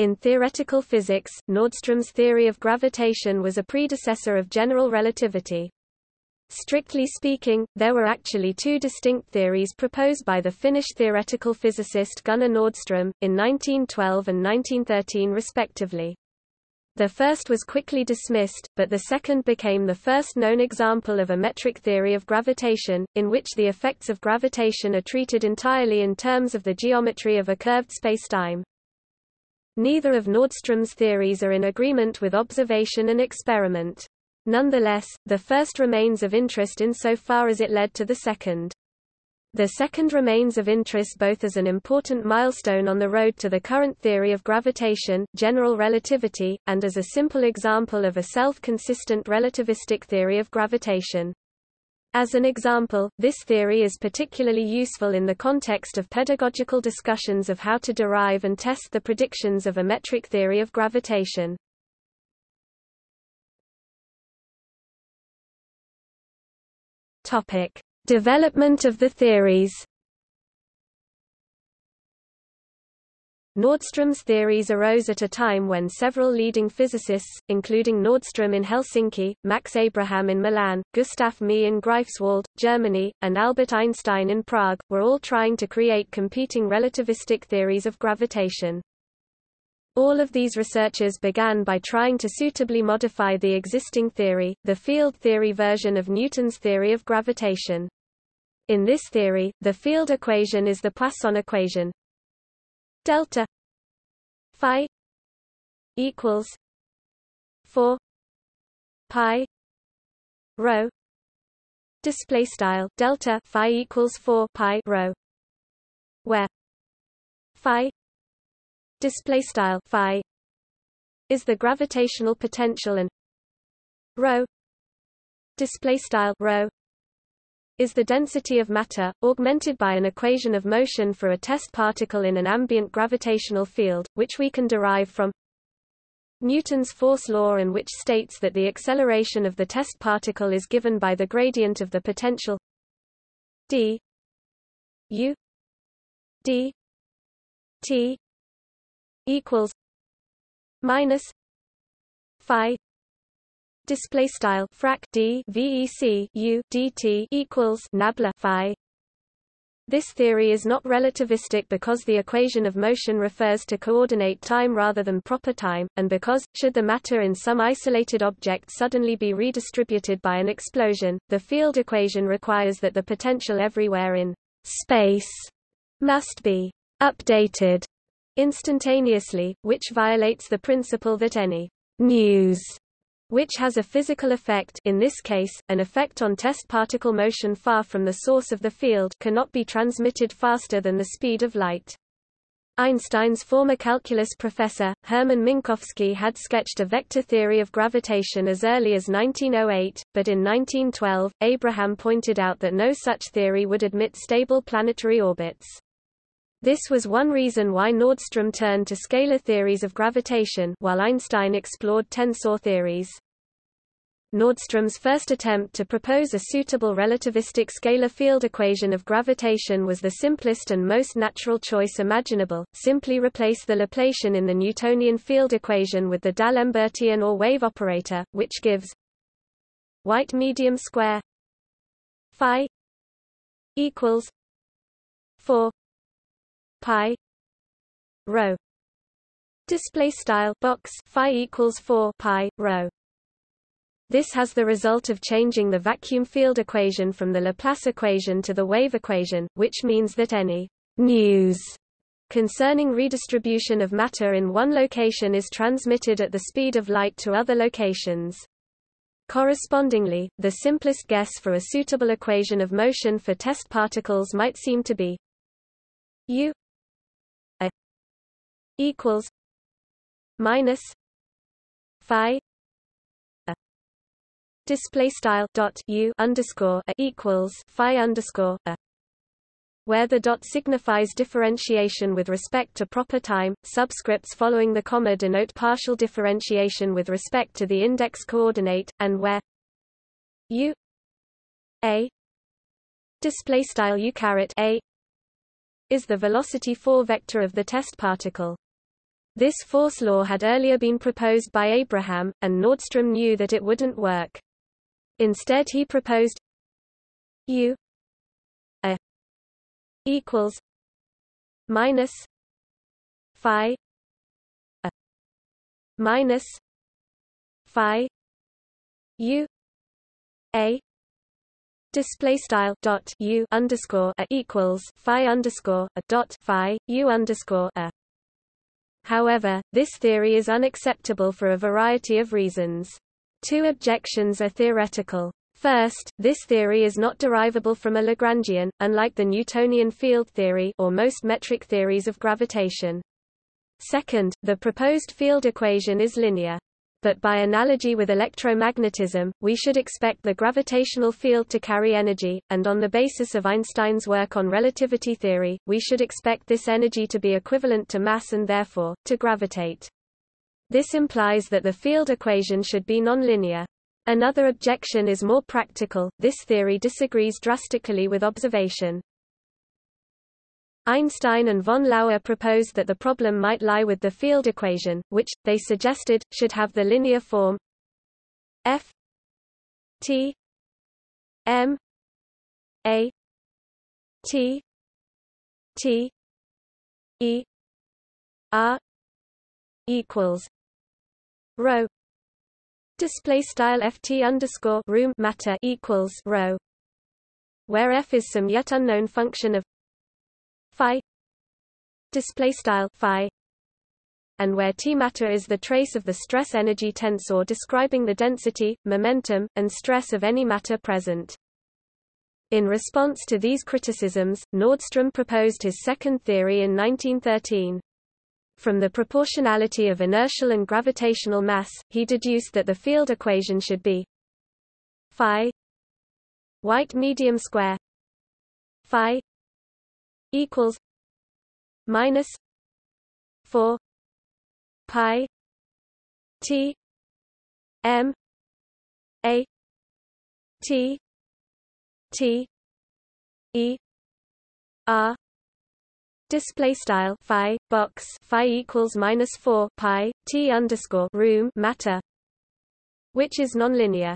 In theoretical physics, Nordström's theory of gravitation was a predecessor of general relativity. Strictly speaking, there were actually two distinct theories proposed by the Finnish theoretical physicist Gunnar Nordström, in 1912 and 1913 respectively. The first was quickly dismissed, but the second became the first known example of a metric theory of gravitation, in which the effects of gravitation are treated entirely in terms of the geometry of a curved spacetime. Neither of Nordström's theories are in agreement with observation and experiment. Nonetheless, the first remains of interest insofar as it led to the second. The second remains of interest both as an important milestone on the road to the current theory of gravitation, general relativity, and as a simple example of a self-consistent relativistic theory of gravitation. As an example, this theory is particularly useful in the context of pedagogical discussions of how to derive and test the predictions of a metric theory of gravitation. Topic: Development of the theories. Nordström's theories arose at a time when several leading physicists, including Nordström in Helsinki, Max Abraham in Milan, Gustav Mie in Greifswald, Germany, and Albert Einstein in Prague, were all trying to create competing relativistic theories of gravitation. All of these researchers began by trying to suitably modify the existing theory, the field theory version of Newton's theory of gravitation. In this theory, the field equation is the Poisson equation delta phi equals 4 pi rho display style delta phi equals 4 pi rho where phi display style phi is the gravitational potential and rho display style rho is the density of matter, augmented by an equation of motion for a test particle in an ambient gravitational field, which we can derive from Newton's force law and which states that the acceleration of the test particle is given by the gradient of the potential d u d t equals minus phi display style frac d vec u dt equals nabla phi. This theory is not relativistic because the equation of motion refers to coordinate time rather than proper time, and because, should the matter in some isolated object suddenly be redistributed by an explosion, the field equation requires that the potential everywhere in space must be updated instantaneously, which violates the principle that any news which has a physical effect in this case, an effect on test particle motion far from the source of the field cannot be transmitted faster than the speed of light. Einstein's former calculus professor, Hermann Minkowski had sketched a vector theory of gravitation as early as 1908, but in 1912, Abraham pointed out that no such theory would admit stable planetary orbits. This was one reason why Nordström turned to scalar theories of gravitation while Einstein explored tensor theories. Nordström's first attempt to propose a suitable relativistic scalar field equation of gravitation was the simplest and most natural choice imaginable, simply replace the Laplacian in the Newtonian field equation with the D'Alembertian or wave operator, which gives white medium square phi equals 4 pi rho display style box phi equals 4 pi rho this has the result of changing the vacuum field equation from the Laplace equation to the wave equation, which means that any news concerning redistribution of matter in one location is transmitted at the speed of light to other locations. Correspondingly, the simplest guess for a suitable equation of motion for test particles might seem to be u equals minus phi display style dot u underscore a equals phi underscore a where the dot signifies differentiation with respect to proper time, subscripts following the comma denote partial differentiation with respect to the index coordinate, and where u a display style u caret a is the velocity 4 vector of the test particle. This force law had earlier been proposed by Abraham, and Nordstrom knew that it wouldn't work. Instead he proposed U a equals minus phi a minus phi u a display style dot u underscore a equals phi underscore a dot phi u underscore a. However, this theory is unacceptable for a variety of reasons. Two objections are theoretical. First, this theory is not derivable from a Lagrangian, unlike the Newtonian field theory or most metric theories of gravitation. Second, the proposed field equation is linear. But by analogy with electromagnetism, we should expect the gravitational field to carry energy, and on the basis of Einstein's work on relativity theory, we should expect this energy to be equivalent to mass and therefore, to gravitate. This implies that the field equation should be nonlinear. Another objection is more practical, this theory disagrees drastically with observation. Einstein and von Laue proposed that the problem might lie with the field equation, which, they suggested, should have the linear form f t m a t t e r equals rho display style ft underscore room matter equals rho where f is some yet unknown function of display style phi and where T matter is the trace of the stress energy tensor describing the density, momentum, and stress of any matter present. In response to these criticisms, Nordstrom proposed his second theory in 1913. From the proportionality of inertial and gravitational mass, he deduced that the field equation should be phi white medium square phi equals minus 4 pi t m a t t e r Display style phi box phi equals minus four pi t underscore room matter, which is nonlinear.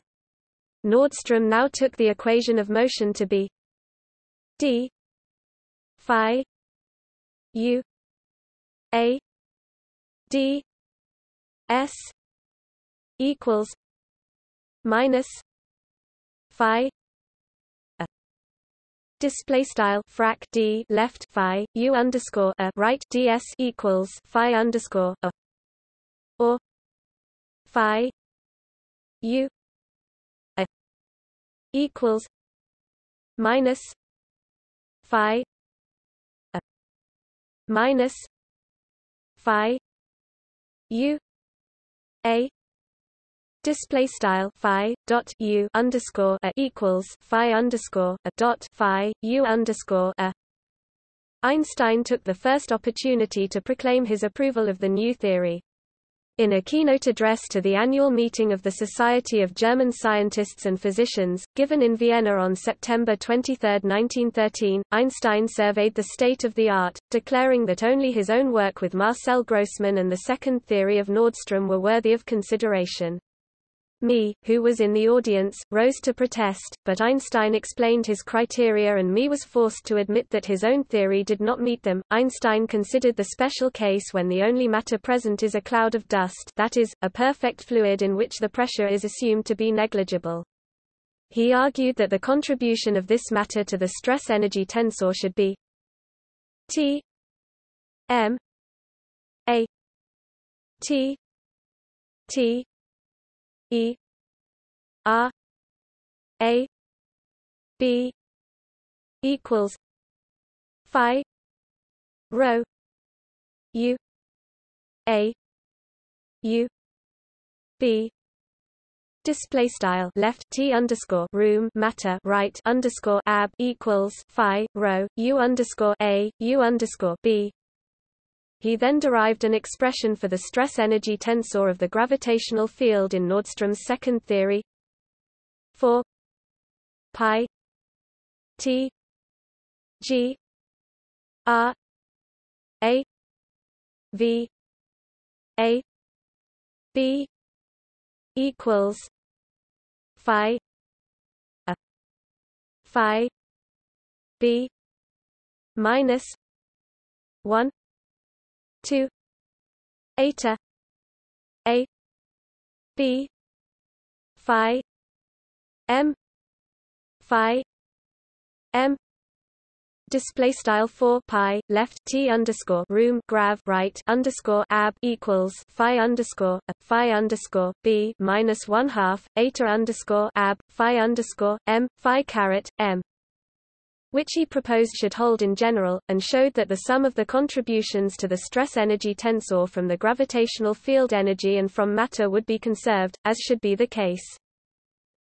Nordstrom now took the equation of motion to be d phi u a d s equals minus phi display style frac d left phi u underscore a right ds equals phi underscore a. Or phi u a equals minus phi minus phi u a display style phi dot u underscore a equals phi underscore a dot phi u underscore a. Einstein took the first opportunity to proclaim his approval of the new theory. In a keynote address to the annual meeting of the Society of German Scientists and Physicians, given in Vienna on September 23, 1913, Einstein surveyed the state of the art, declaring that only his own work with Marcel Grossmann and the second theory of Nordstrom were worthy of consideration. Mie, who was in the audience, rose to protest, but Einstein explained his criteria and Mie was forced to admit that his own theory did not meet them. Einstein considered the special case when the only matter present is a cloud of dust that is, a perfect fluid in which the pressure is assumed to be negligible. He argued that the contribution of this matter to the stress-energy tensor should be T M A T T E R A B equals Phi rho U A U B. Display style left T underscore room matter right underscore ab equals Phi rho U underscore A U underscore B he then derived an expression for the stress-energy tensor of the gravitational field in Nordstrom's second theory. 4 pi t g r a v a b equals phi a phi b minus 1 2 eta a b phi m phi m display style 4 pi left t underscore room grav right underscore ab equals phi underscore a phi underscore b minus one half eta underscore ab phi underscore m phi caret m which he proposed should hold in general, and showed that the sum of the contributions to the stress-energy tensor from the gravitational field energy and from matter would be conserved, as should be the case.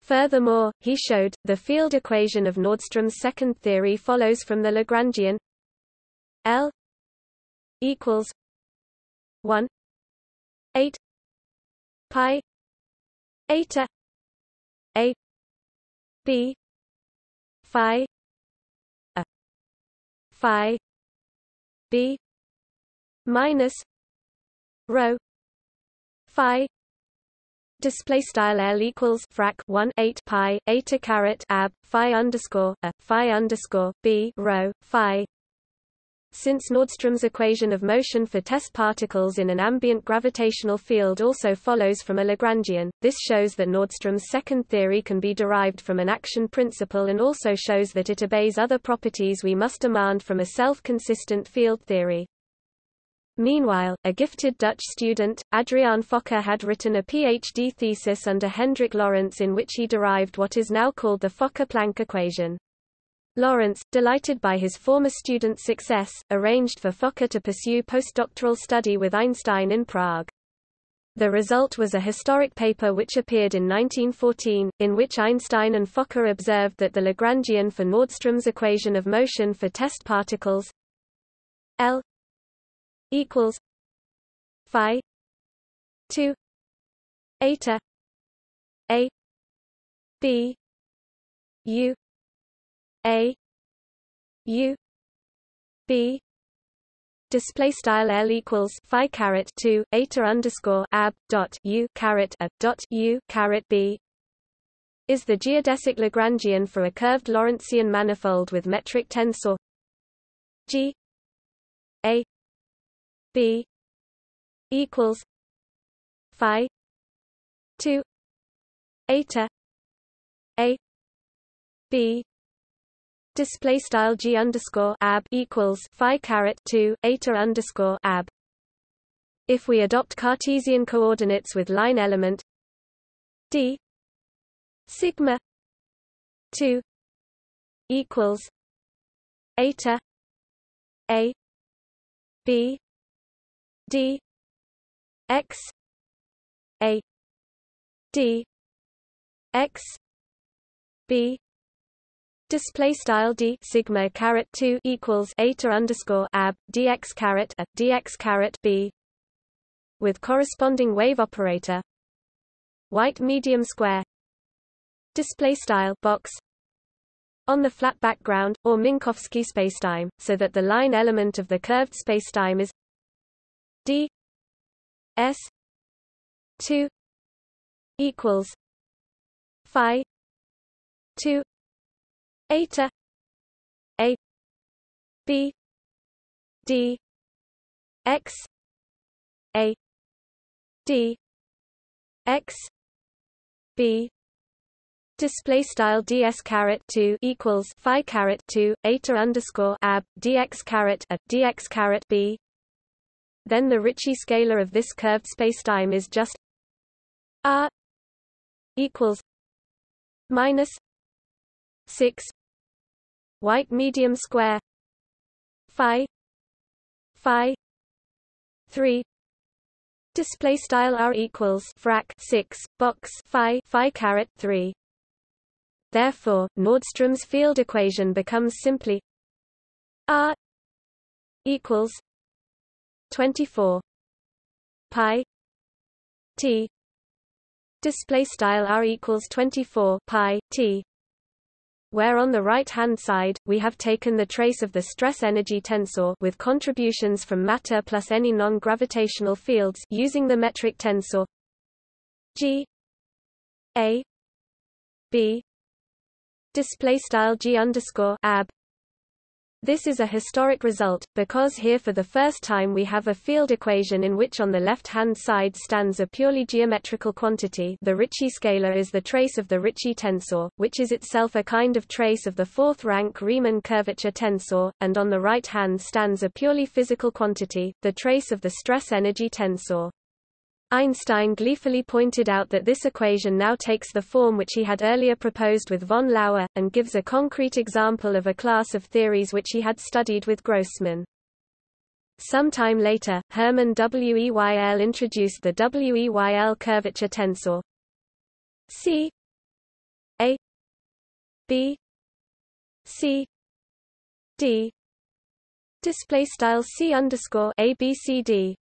Furthermore, he showed, the field equation of Nordström's second theory follows from the Lagrangian L equals 1 8 pi eta a b phi phi b minus rho phi. Display style L equals frac 1 8 pi eta caret ab phi underscore a phi underscore b rho phi since Nordström's equation of motion for test particles in an ambient gravitational field also follows from a Lagrangian, this shows that Nordström's second theory can be derived from an action principle and also shows that it obeys other properties we must demand from a self-consistent field theory. Meanwhile, a gifted Dutch student, Adriaan Fokker had written a PhD thesis under Hendrik Lorentz in which he derived what is now called the Fokker-Planck equation. Lorentz, delighted by his former student's success, arranged for Fokker to pursue postdoctoral study with Einstein in Prague. The result was a historic paper which appeared in 1914, in which Einstein and Fokker observed that the Lagrangian for Nordström's equation of motion for test particles L equals phi 2 eta a b u a u b. Display style L equals phi caret 2 eta underscore ab dot u caret a dot u caret b. Is the geodesic Lagrangian for a curved Lorentzian manifold with metric tensor. G a b equals phi 2 eta a b display style g underscore ab equals phi caret 2 eta underscore ab. If we adopt Cartesian coordinates with line element d sigma 2 equals eta a b d x a d x b Display style d sigma caret two equals eta underscore ab dx caret a dx caret b with corresponding wave operator. White medium square. Display style box. On the flat background or Minkowski spacetime, so that the line element of the curved spacetime is d s 2 equals phi 2 eta a b d x a d x b. Display style ds caret 2 equals phi caret 2 eta underscore ab dx caret a dx caret b. Then the Ricci scalar of this curved spacetime is just r equals minus 6 white medium square. Phi. Phi. 3 display style r equals frac 6 box phi phi caret 3 therefore nordstrom's field equation becomes simply r equals 24 pi t. Display style r equals 24 pi t where on the right-hand side, we have taken the trace of the stress-energy tensor with contributions from matter plus any non-gravitational fields using the metric tensor G A B display style G underscore ab this is a historic result, because here for the first time we have a field equation in which on the left-hand side stands a purely geometrical quantity the Ricci scalar is the trace of the Ricci tensor, which is itself a kind of trace of the fourth-rank Riemann curvature tensor, and on the right hand stands a purely physical quantity, the trace of the stress-energy tensor. Einstein gleefully pointed out that this equation now takes the form which he had earlier proposed with von Laue, and gives a concrete example of a class of theories which he had studied with Grossmann. Some time later, Hermann Weyl introduced the Weyl curvature tensor. C. A. B. C. D. Display style C underscore A B C D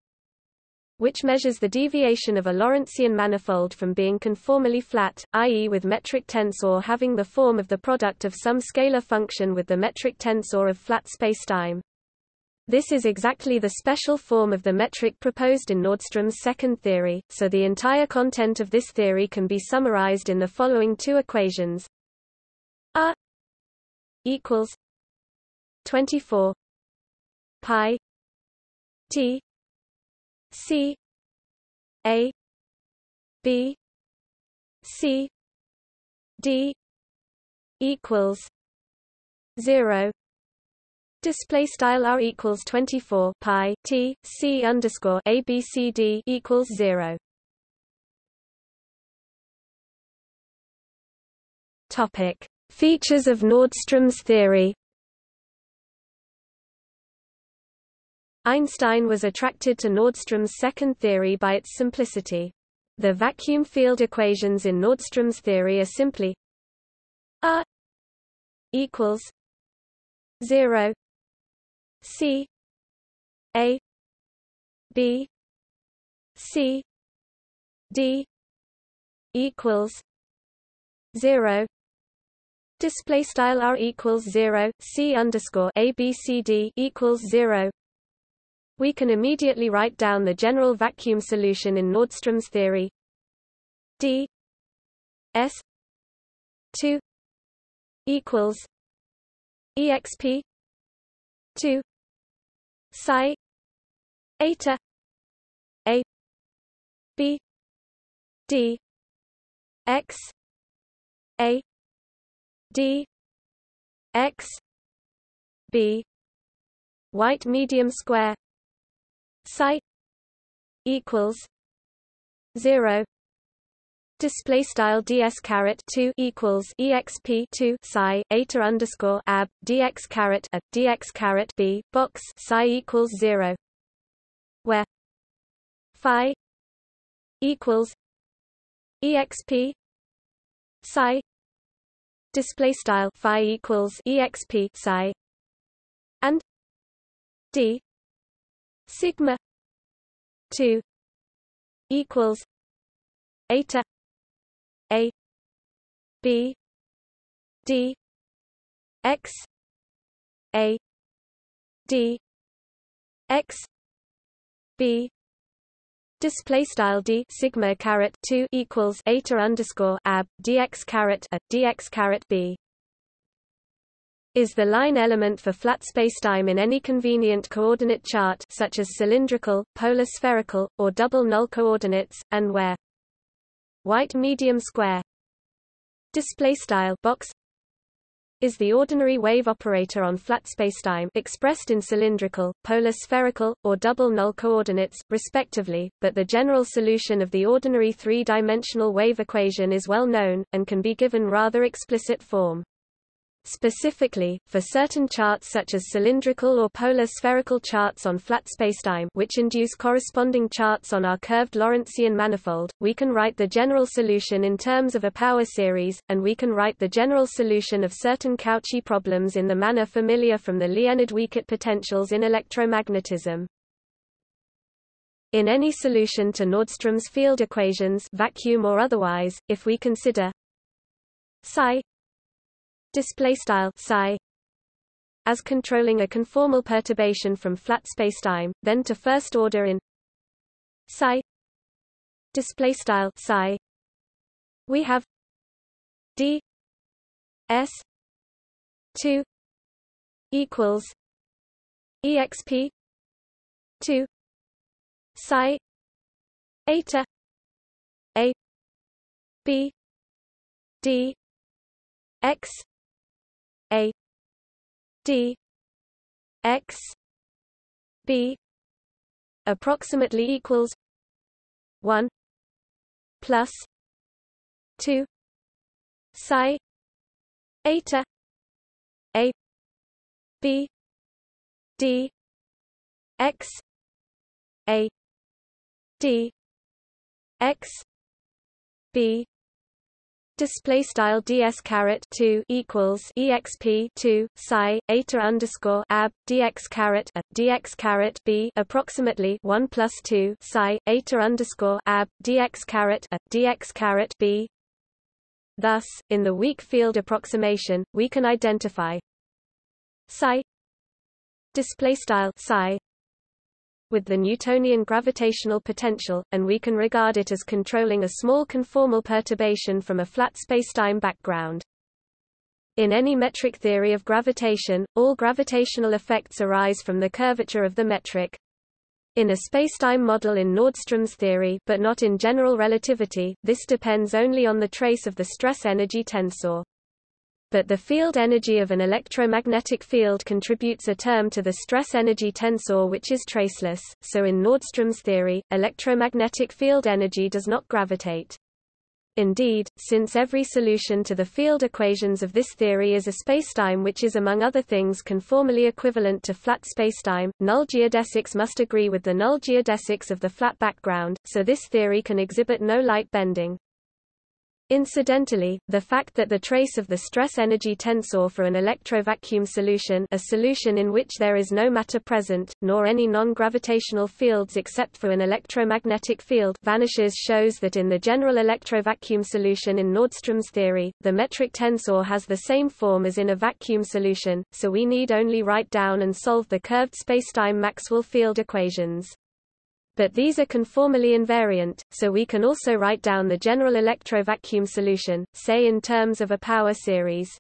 which measures the deviation of a Lorentzian manifold from being conformally flat, i.e. with metric tensor having the form of the product of some scalar function with the metric tensor of flat spacetime. This is exactly the special form of the metric proposed in Nordström's second theory, so the entire content of this theory can be summarized in the following two equations. A equals 24 pi t C A B C D equals zero Display style r equals twenty four pi t c underscore a b c d equals zero. Topic: Features of Nordström's theory. Einstein was attracted to Nordström's second theory by its simplicity. The vacuum field equations in Nordström's theory are simply A equals 0 C A B C D equals 0 Display style r equals zero, c underscore a b c d equals zero, we can immediately write down the general vacuum solution in Nordström's theory. D s 2 equals exp 2 psi eta a b d x a d x b white medium square psi equals zero. Display style ds caret two equals exp two psi eta underscore ab dx caret a dx caret b box psi equals zero, where phi equals exp psi display style phi equals exp psi and d sigma 2 equals eta a b d x a d x b. Display style d sigma caret two equals eta underscore ab dx caret a dx caret b is the line element for flat spacetime in any convenient coordinate chart such as cylindrical, polar spherical, or double null coordinates, and where white medium square display style box is the ordinary wave operator on flat spacetime expressed in cylindrical, polar spherical, or double null coordinates, respectively, but the general solution of the ordinary three-dimensional wave equation is well known, and can be given rather explicit form. Specifically, for certain charts such as cylindrical or polar spherical charts on flat spacetime which induce corresponding charts on our curved Lorentzian manifold, we can write the general solution in terms of a power series, and we can write the general solution of certain Cauchy problems in the manner familiar from the Liénard-Wiechert potentials in electromagnetism. In any solution to Nordström's field equations vacuum or otherwise, if we consider psi display style psi as controlling a conformal perturbation from flat spacetime, then to first order in psi display style psi. We have d s 2 equals exp 2 psi eta a b d x a d x b approximately equals 1 plus 2 psi eta a b d x a d x b display style ds caret 2 equals exp 2 psi eta underscore ab dx caret a dx caret b approximately 1 plus 2 psi eta underscore ab dx caret a dx caret b. Thus in the weak field approximation we can identify psi display style psi with the Newtonian gravitational potential, and we can regard it as controlling a small conformal perturbation from a flat spacetime background. In any metric theory of gravitation, all gravitational effects arise from the curvature of the metric. In a spacetime model in Nordström's theory but not in general relativity, this depends only on the trace of the stress-energy tensor but the field energy of an electromagnetic field contributes a term to the stress-energy tensor which is traceless, so in Nordström's theory, electromagnetic field energy does not gravitate. Indeed, since every solution to the field equations of this theory is a spacetime which is among other things conformally equivalent to flat spacetime, null geodesics must agree with the null geodesics of the flat background, so this theory can exhibit no light bending. Incidentally, the fact that the trace of the stress-energy tensor for an electrovacuum solution a solution in which there is no matter present, nor any non-gravitational fields except for an electromagnetic field vanishes shows that in the general electrovacuum solution in Nordström's theory, the metric tensor has the same form as in a vacuum solution, so we need only write down and solve the curved spacetime Maxwell field equations but these are conformally invariant, so we can also write down the general electrovacuum solution, say in terms of a power series.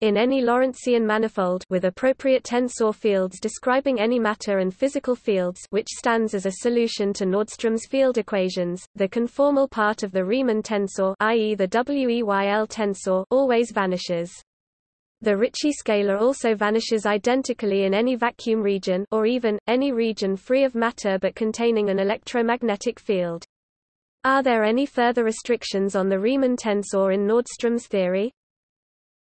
In any Lorentzian manifold with appropriate tensor fields describing any matter and physical fields which stands as a solution to Nordström's field equations, the conformal part of the Riemann tensor i.e. the WEYL tensor always vanishes. The Ricci scalar also vanishes identically in any vacuum region or even, any region free of matter but containing an electromagnetic field. Are there any further restrictions on the Riemann tensor in Nordström's theory?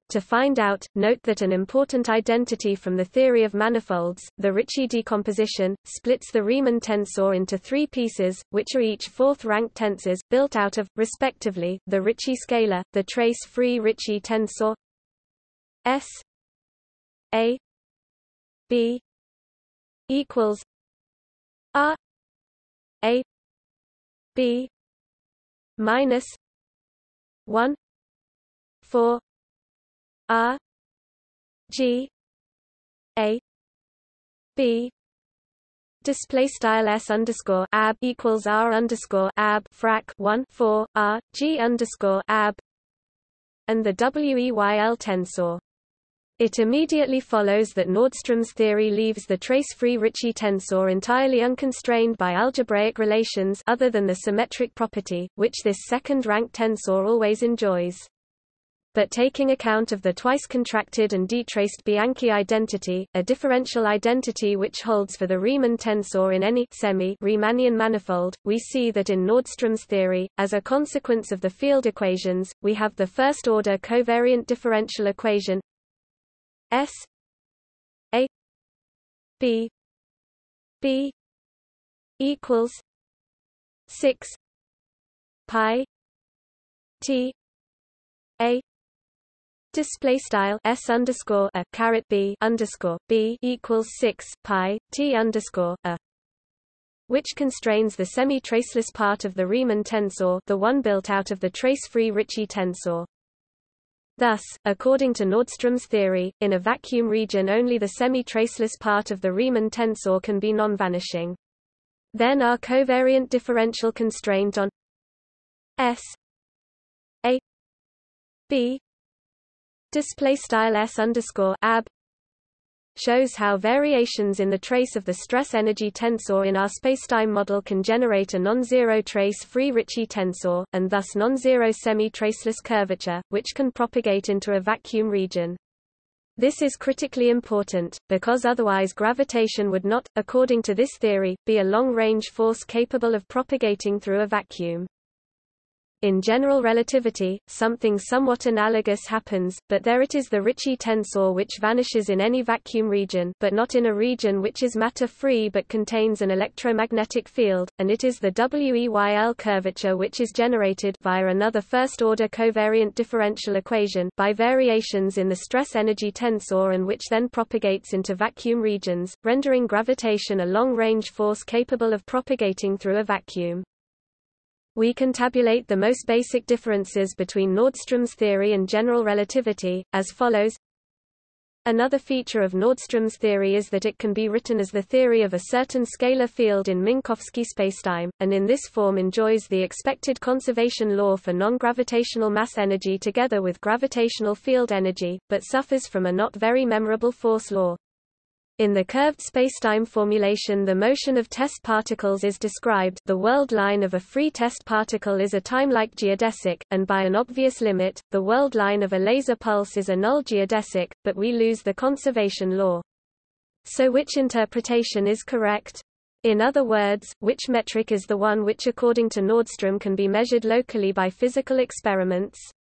To find out, note that an important identity from the theory of manifolds, the Ricci decomposition, splits the Riemann tensor into three pieces, which are each fourth-rank tensors, built out of, respectively, the Ricci scalar, the trace-free Ricci tensor, S A B equals R A B minus one four R G A B. Display style s underscore ab equals r underscore ab frac 1 4 r g underscore ab and the WEYL tensor it immediately follows that Nordström's theory leaves the trace-free Ricci tensor entirely unconstrained by algebraic relations other than the symmetric property, which this second-rank tensor always enjoys. But taking account of the twice-contracted and detraced Bianchi identity, a differential identity which holds for the Riemann tensor in any semi-Riemannian manifold, we see that in Nordström's theory, as a consequence of the field equations, we have the first-order covariant differential equation S A B B equals six pi T A Display style s underscore a caret b underscore b equals six pi t underscore a, which constrains the semi-traceless part of the Riemann tensor, the one built out of the trace-free Ricci tensor. Thus, according to Nordström's theory, in a vacuum region only the semi-traceless part of the Riemann tensor can be non-vanishing. Then our covariant differential constraint on S A B display style S underscore ab shows how variations in the trace of the stress-energy tensor in our spacetime model can generate a non-zero trace-free Ricci tensor, and thus non-zero semi-traceless curvature, which can propagate into a vacuum region. This is critically important, because otherwise gravitation would not, according to this theory, be a long-range force capable of propagating through a vacuum. In general relativity, something somewhat analogous happens, but there it is the Ricci tensor which vanishes in any vacuum region but not in a region which is matter-free but contains an electromagnetic field, and it is the WEYL curvature which is generated via another first-order covariant differential equation by variations in the stress-energy tensor and which then propagates into vacuum regions, rendering gravitation a long-range force capable of propagating through a vacuum. We can tabulate the most basic differences between Nordström's theory and general relativity, as follows. Another feature of Nordström's theory is that it can be written as the theory of a certain scalar field in Minkowski spacetime, and in this form enjoys the expected conservation law for non-gravitational mass energy together with gravitational field energy, but suffers from a not very memorable force law. In the curved spacetime formulation the motion of test particles is described the world line of a free test particle is a time-like geodesic, and by an obvious limit, the world line of a laser pulse is a null geodesic, but we lose the conservation law. So which interpretation is correct? In other words, which metric is the one which according to Nordström can be measured locally by physical experiments?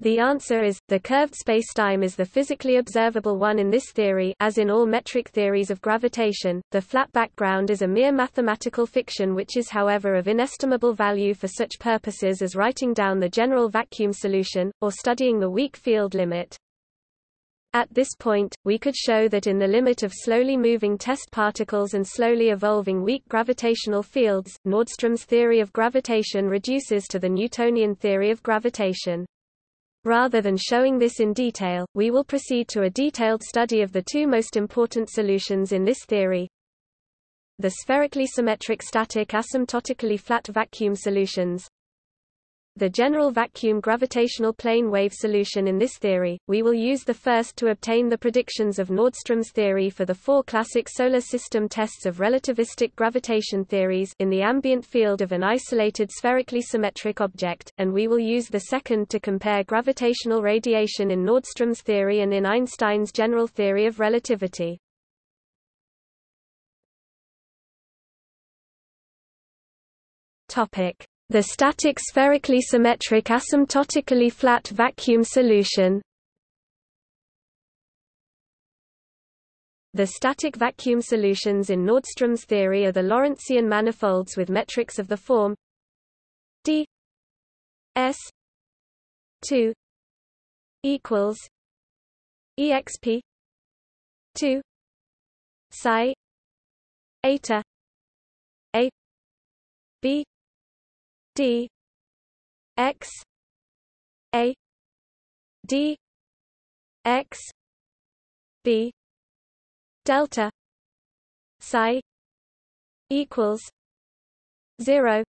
The answer is, the curved spacetime is the physically observable one in this theory as in all metric theories of gravitation, the flat background is a mere mathematical fiction which is however of inestimable value for such purposes as writing down the general vacuum solution, or studying the weak field limit. At this point, we could show that in the limit of slowly moving test particles and slowly evolving weak gravitational fields, Nordström's theory of gravitation reduces to the Newtonian theory of gravitation. Rather than showing this in detail, we will proceed to a detailed study of the two most important solutions in this theory. The spherically symmetric static asymptotically flat vacuum solutions the general vacuum gravitational plane wave solution in this theory, we will use the first to obtain the predictions of Nordström's theory for the four classic solar system tests of relativistic gravitation theories in the ambient field of an isolated spherically symmetric object, and we will use the second to compare gravitational radiation in Nordström's theory and in Einstein's general theory of relativity. Topic the static spherically symmetric asymptotically flat vacuum solution. The static vacuum solutions in Nordström's theory are the Lorentzian manifolds with metrics of the form d s 2 equals exp 2 psi eta a b d x a d x b delta psi equals 0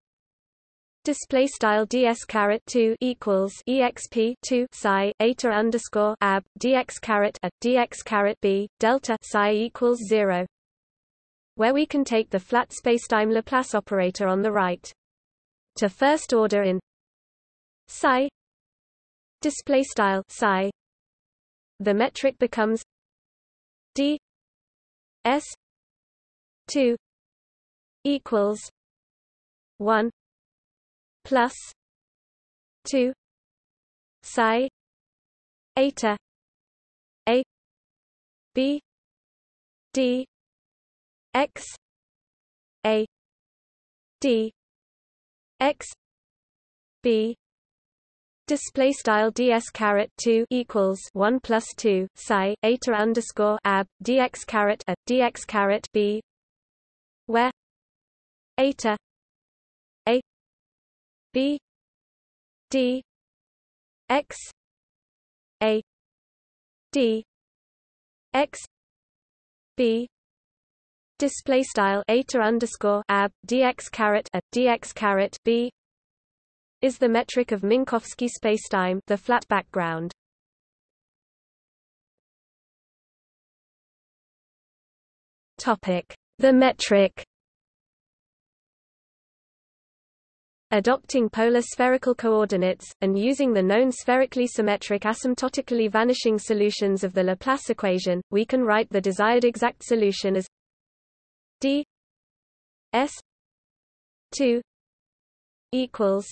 display style ds caret 2 equals exp 2 psi eta underscore ab dx caret a dx caret b delta psi equals 0 where we can take the flat spacetime Laplace operator on the right to first order in psi display style psi. The metric becomes d s 2 equals 1 plus 2 psi eta a b d x a d x b display style ds caret 2 equals 1 plus 2 psi eta underscore ab dx caret a dx caret b where eta a b d x a d x b display style eta underscore ab dx caret a dx caret b is the metric of Minkowski spacetime, the flat background. Topic: The metric. Adopting polar spherical coordinates, and using the known spherically symmetric asymptotically vanishing solutions of the Laplace equation, we can write the desired exact solution as d s 2 equals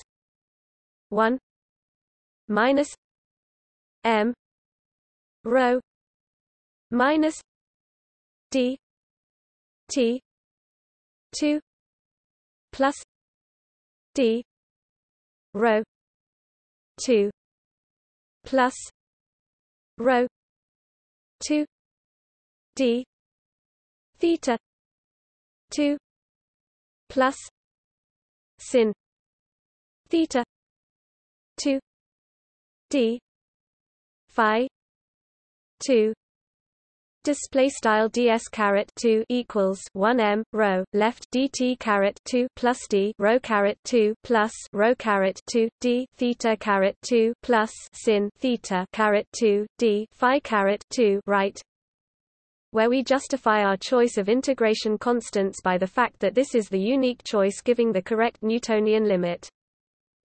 1 minus m rho minus d t 2 plus d rho 2 plus rho 2 d theta 2 plus sin theta 2 d phi 2 display style ds caret 2 equals 1 m rho left dt caret 2 plus d rho caret 2 plus rho caret 2 d theta caret 2 plus sin theta caret 2 d phi caret 2 right where we justify our choice of integration constants by the fact that this is the unique choice giving the correct Newtonian limit.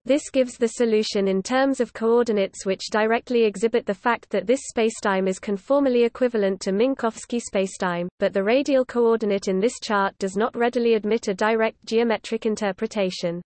This gives the solution in terms of coordinates which directly exhibit the fact that this spacetime is conformally equivalent to Minkowski spacetime, but the radial coordinate in this chart does not readily admit a direct geometric interpretation.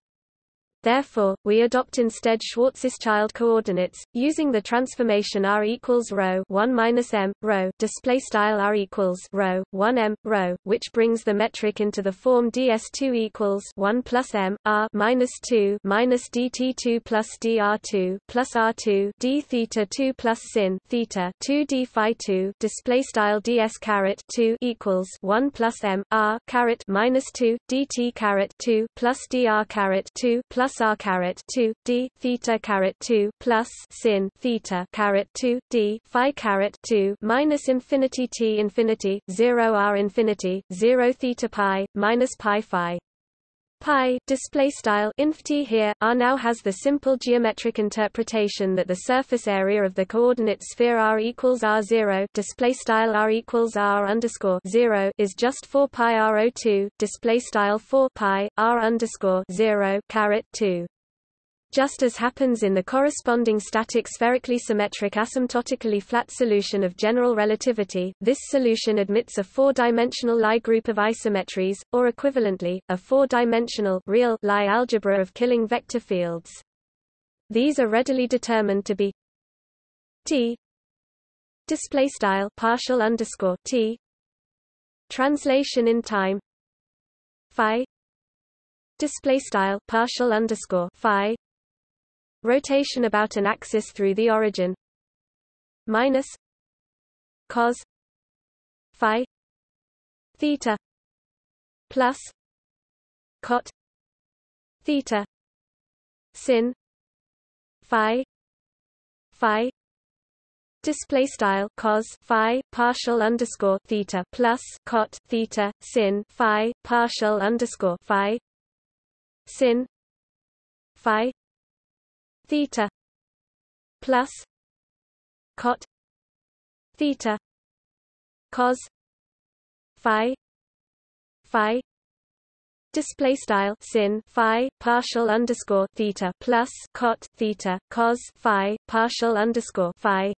Therefore, we adopt instead Schwarzschild coordinates, using the transformation r equals rho 1 minus m rho display style r equals rho 1 m rho, which brings the metric into the form ds2 equals 1 plus m r minus 2 minus dt2 plus dr2 plus r2 d theta 2 plus sin theta 2 d phi 2 display style ds caret 2 equals 1 plus m r caret minus 2 dt caret 2 plus dr caret 2 plus plus r caret 2 d theta caret 2 plus sin theta caret 2 d phi caret 2 minus infinity t infinity 0 r infinity 0 theta pi minus pi phi pi display style here r now has the simple geometric interpretation that the surface area of the coordinate sphere r equals r0 display style r equals r underscore 0 is just 4 pi r02 display style 4 pi r underscore 0 caret 2 just as happens in the corresponding static spherically symmetric asymptotically flat solution of general relativity, this solution admits a four-dimensional Lie group of isometries, or equivalently, a four-dimensional real Lie algebra of Killing vector fields. These are readily determined to be T display style partial underscore T translation in time phi display style partial underscore phi rotation about an axis through the origin. Minus cos phi theta plus cot theta sin phi phi display style cos phi partial underscore theta plus cot theta sin phi partial underscore phi sin phi theta plus cot theta cos phi phi display style sin phi partial underscore theta plus cot theta cos phi partial underscore phi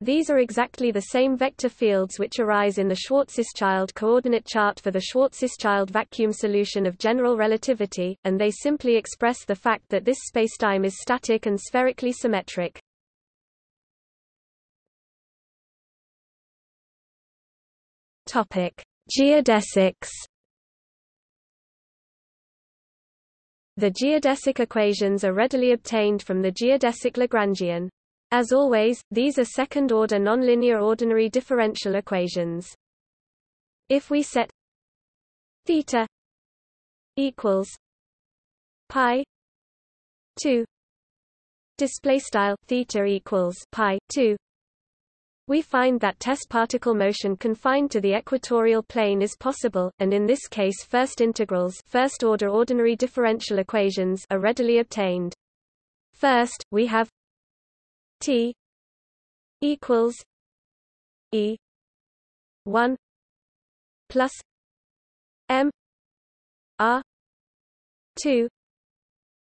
these are exactly the same vector fields which arise in the Schwarzschild coordinate chart for the Schwarzschild vacuum solution of general relativity, and they simply express the fact that this spacetime is static and spherically symmetric. Topic: Geodesics. The geodesic equations are readily obtained from the geodesic Lagrangian. As always, these are second-order nonlinear ordinary differential equations. If we set theta equals pi 2 display style theta equals pi 2 we find that test particle motion confined to the equatorial plane is possible, and in this case first integrals first-order ordinary differential equations are readily obtained. First, we have T equals E 1 plus M R 2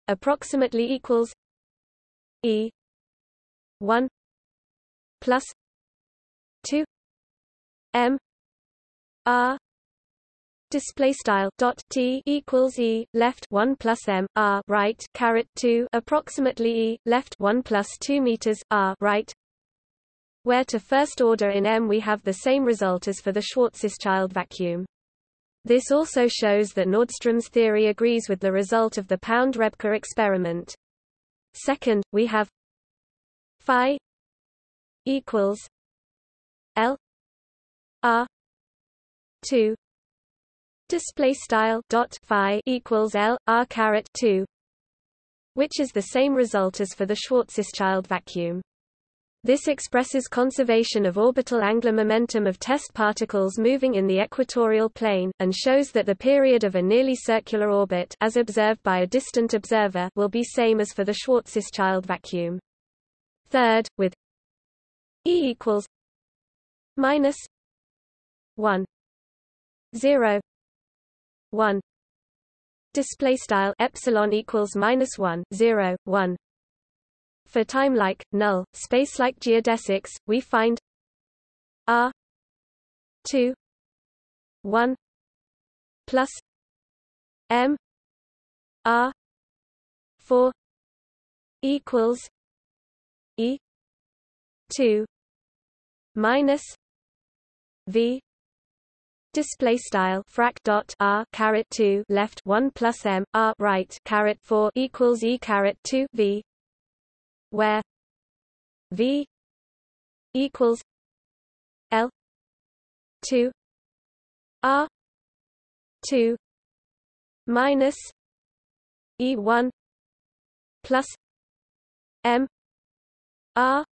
approximately equals E 1 plus 2 m r display style dot t equals e left 1 plus m r right caret 2 approximately e left 1 plus 2 meters r right where to first order in m we have the same result as for the Schwarzschild vacuum this also shows that Nordström's theory agrees with the result of the Pound-Rebka experiment. Second, we have phi equals L R two display style dot phi equals L R caret two which is the same result as for the Schwarzschild vacuum. This expresses conservation of orbital angular momentum of test particles moving in the equatorial plane, and shows that the period of a nearly circular orbit as observed by a distant observer will be same as for the Schwarzschild vacuum. Third, with E equals minus 1 0 1 display style epsilon equals minus 1 0 1 for time like null space like geodesics we find r 2 1 plus m r 4 equals e 2 minus v display style frac dot r caret 2 left 1 plus m r right caret 4 equals e caret 2 v. Where v equals l 2 r 2 minus e 1 plus m r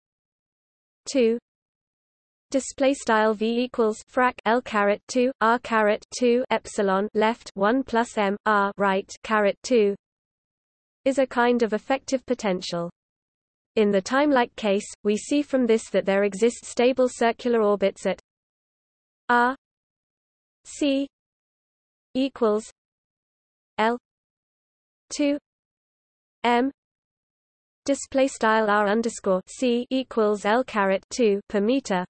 2 display style v equals frac l caret 2 r caret 2 epsilon left 1 plus m r right caret 2 is a kind of effective potential. In the time-like case we see from this that there exist stable circular orbits at r c equals l 2 m. Display style r underscore c equals l caret 2 per meter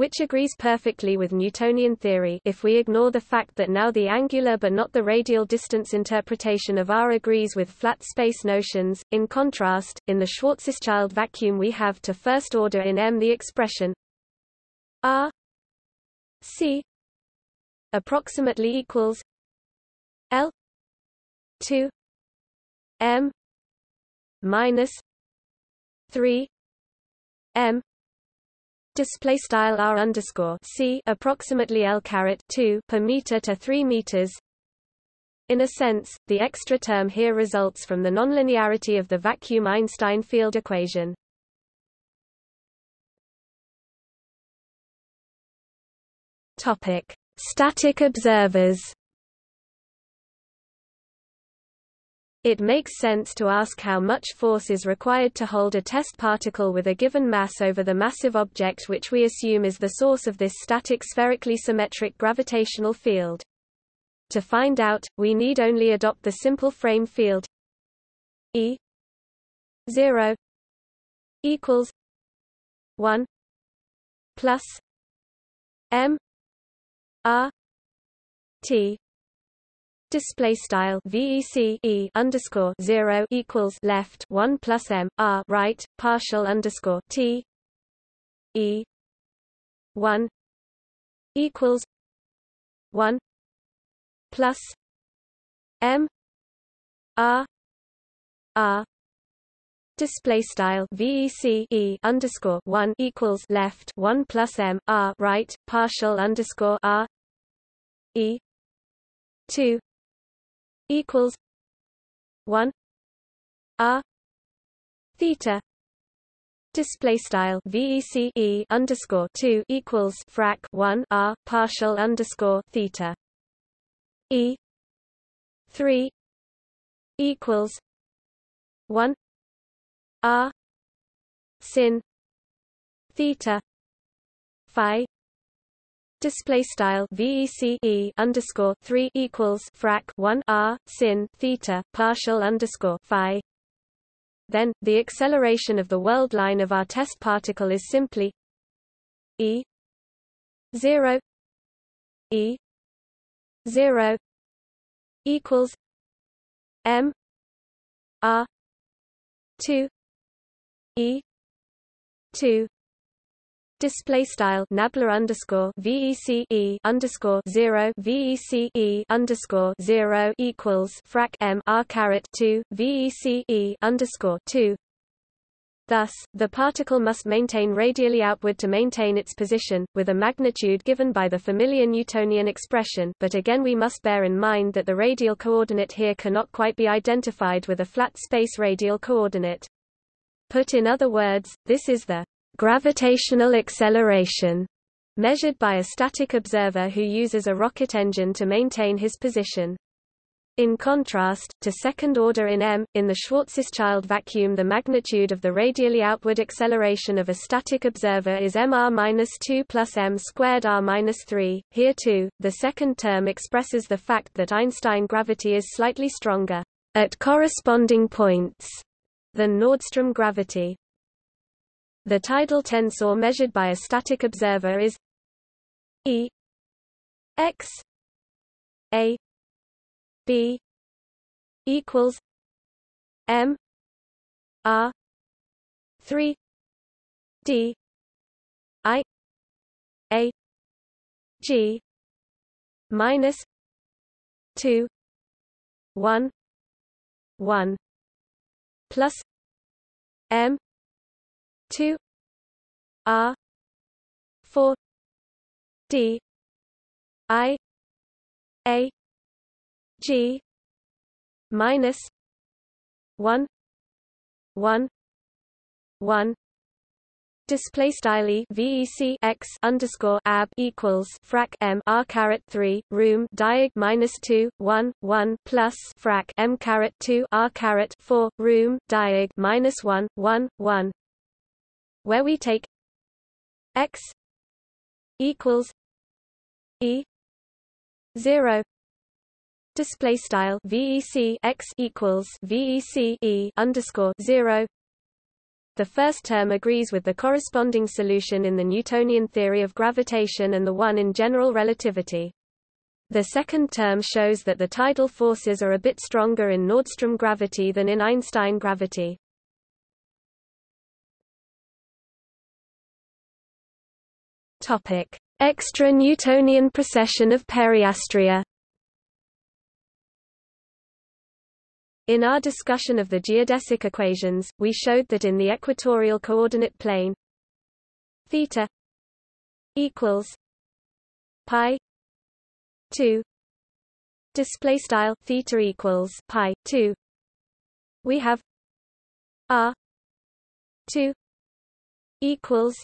which agrees perfectly with Newtonian theory if we ignore the fact that now the angular but not the radial distance interpretation of R agrees with flat space notions. In contrast, in the Schwarzschild vacuum we have to first order in M the expression R C approximately equals L 2 M minus 3 M display style r underscore c approximately l caret 2 per meter to 3 meters. In a sense, the extra term here results from the nonlinearity of the vacuum Einstein field equation. Topic: Static observers. It makes sense to ask how much force is required to hold a test particle with a given mass over the massive object which we assume is the source of this static spherically symmetric gravitational field. To find out, we need only adopt the simple frame field E 0 equals 1 plus M R T display style VEC E underscore zero equals left one plus M R right partial underscore T E one equals one plus M R R. Display style VEC E underscore one equals left one plus M R right partial underscore R E two equals one R theta display style vec e underscore 2 equals frac 1 r partial underscore theta e 3 equals 1 r sin theta phi display style vec E underscore 3 equals frac 1 r sin theta partial underscore phi. Then the acceleration of the world line of our test particle is simply e 0 e 0 equals m r 2 e 2 Display style nabla underscore vec e underscore zero vec e underscore zero equals frac m r caret two vec e underscore two. Thus, the particle must maintain radially outward to maintain its position, with a magnitude given by the familiar Newtonian expression but again we must bear in mind that the radial coordinate here cannot quite be identified with a flat space radial coordinate. Put in other words, this is the Gravitational acceleration measured by a static observer who uses a rocket engine to maintain his position. In contrast, to second order in m, in the Schwarzschild vacuum the magnitude of the radially outward acceleration of a static observer is mr-2 plus m squared r-3. Here too, the second term expresses the fact that Einstein gravity is slightly stronger at corresponding points than Nordstrom gravity. The tidal tensor measured by a static observer is E x a b equals m r 3 d i a g minus 2 1 1 plus m 2 r 4 d i a g minus 1 1 1 Display style vec x underscore ab equals frac m r caret three room diag minus two one one plus frac m caret two r caret four room diag minus one one one where we take x equals e 0 display style vec x equals vec e underscore 0 the first term agrees with the corresponding solution in the Newtonian theory of gravitation and the one in general relativity. The second term shows that the tidal forces are a bit stronger in Nordstrom gravity than in Einstein gravity. Topic: Extra Newtonian precession of periastria. In our discussion of the geodesic equations, we showed that in the equatorial coordinate plane theta equals pi 2 display style theta equals pi 2 we have r 2 equals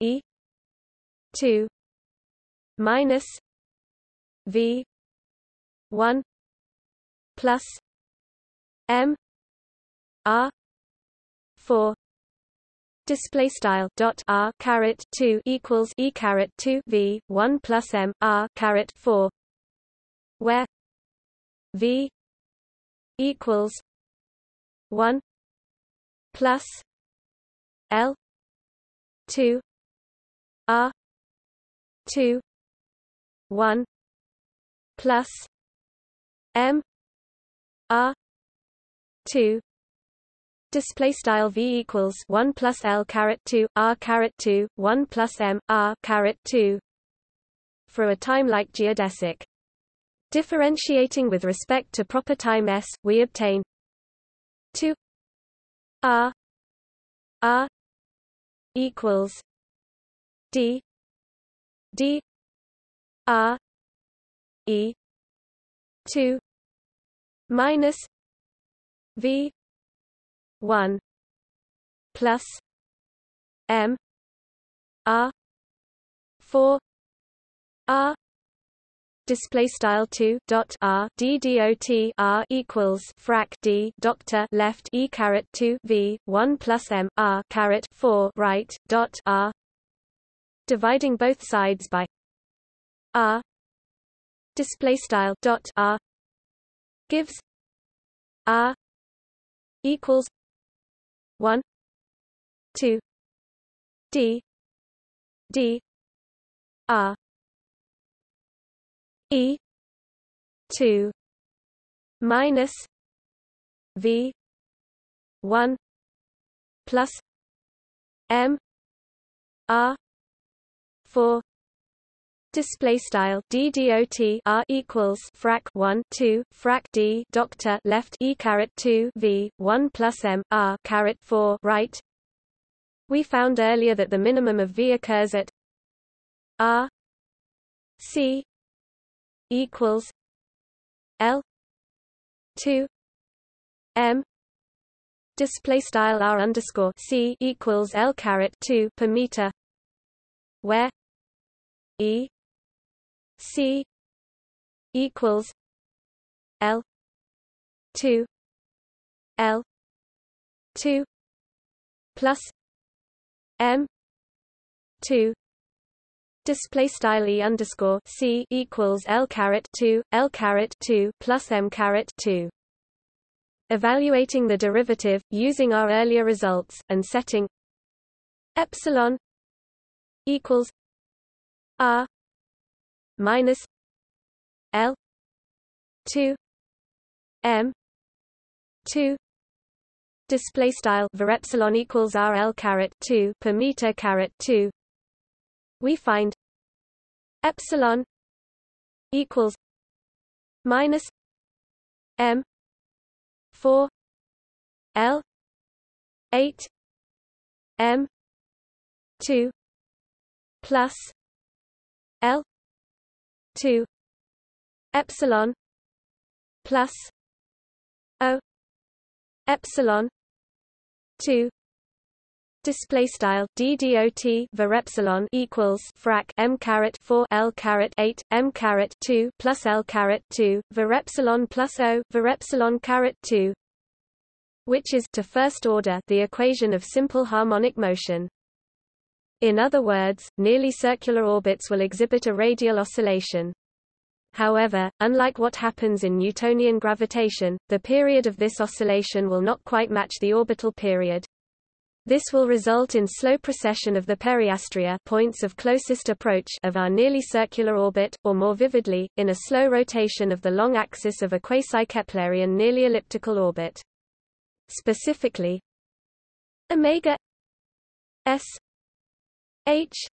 e 2 minus v 1 plus m r 4 display style dot r caret 2 equals e caret 2 v 1 plus m r caret 4 where v equals 1 plus l 2 r 2 1 plus m r 2 display style v equals 1 plus l caret 2 r caret 2 1 plus m r caret 2 for a time like geodesic. Differentiating with respect to proper time s we obtain 2 r r equals d d r e 2 minus v 1 plus m r 4 r display style 2 dot r d dot r equals frac d doctor left e caret 2 v 1 plus m r caret 4 right dot r dividing both sides by r display style dot r gives r equals 1 2 d d r e 2 minus v 1 plus m r 4 Display style d dot r equals frac 1 2 frac d doctor left e caret 2 v 1 plus m r caret 4 right. We found earlier that the minimum of v occurs at r c equals l 2 m display style r underscore c equals l caret 2 per meter where e C equals L two L two plus M two Display style e underscore c equals l caret two l caret two plus m caret two. Evaluating the derivative using our earlier results and setting epsilon equals r minus L two M two display style var epsilon equals r l caret 2 per meter caret 2 we find epsilon equals minus m 4 l 8 m 2 plus l 2 epsilon plus o epsilon 2 Display style d dot var epsilon equals frac m caret 4 l caret 8 m caret 2 plus l caret 2 var epsilon plus o var epsilon caret 2, which is to first order the equation of simple harmonic motion. In other words, nearly circular orbits will exhibit a radial oscillation. However, unlike what happens in Newtonian gravitation, the period of this oscillation will not quite match the orbital period. This will result in slow precession of the periastria points of closest approach of our nearly circular orbit, or more vividly, in a slow rotation of the long axis of a quasi-Keplerian nearly elliptical orbit. Specifically, omega s H